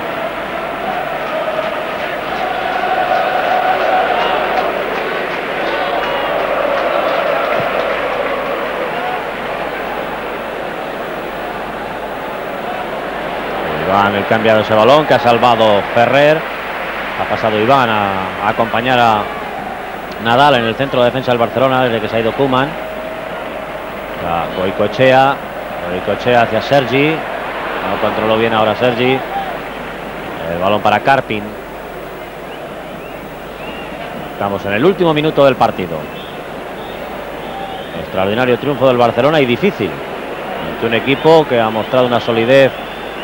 Iván el cambiado ese balón que ha salvado Ferrer. Ha pasado Iván a, a acompañar a Nadal en el centro de defensa del Barcelona desde que se ha ido Kuman. Goicochea. Goicochea hacia Sergi. No controló bien ahora Sergi. El balón para Karpin. Estamos en el último minuto del partido. Extraordinario triunfo del Barcelona y difícil. Ante un equipo que ha mostrado una solidez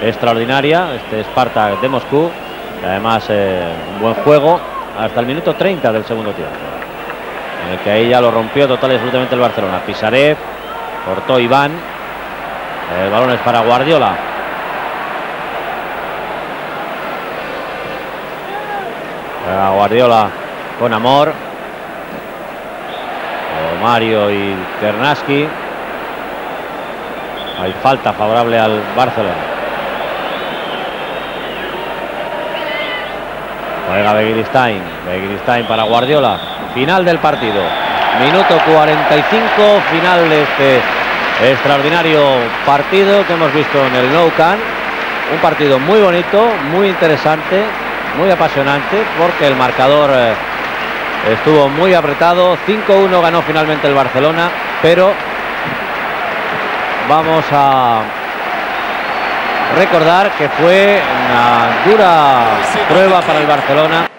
extraordinaria, este Spartak de Moscú. Y además eh, un buen juego hasta el minuto 30 del segundo tiempo. En el que ahí ya lo rompió total y absolutamente el Barcelona. Pisarev, cortó Iván. El balón es para Guardiola. Juega Guardiola con amor. Mario y Ternaski. Hay falta favorable al Barcelona. Juega Begiristain. Begiristain para Guardiola. Final del partido. Minuto 45, final de este extraordinario partido que hemos visto en el Nou Camp. Un partido muy bonito, muy interesante, muy apasionante, porque el marcador eh, estuvo muy apretado. 5-1 ganó finalmente el Barcelona, pero vamos a recordar que fue una dura prueba para el Barcelona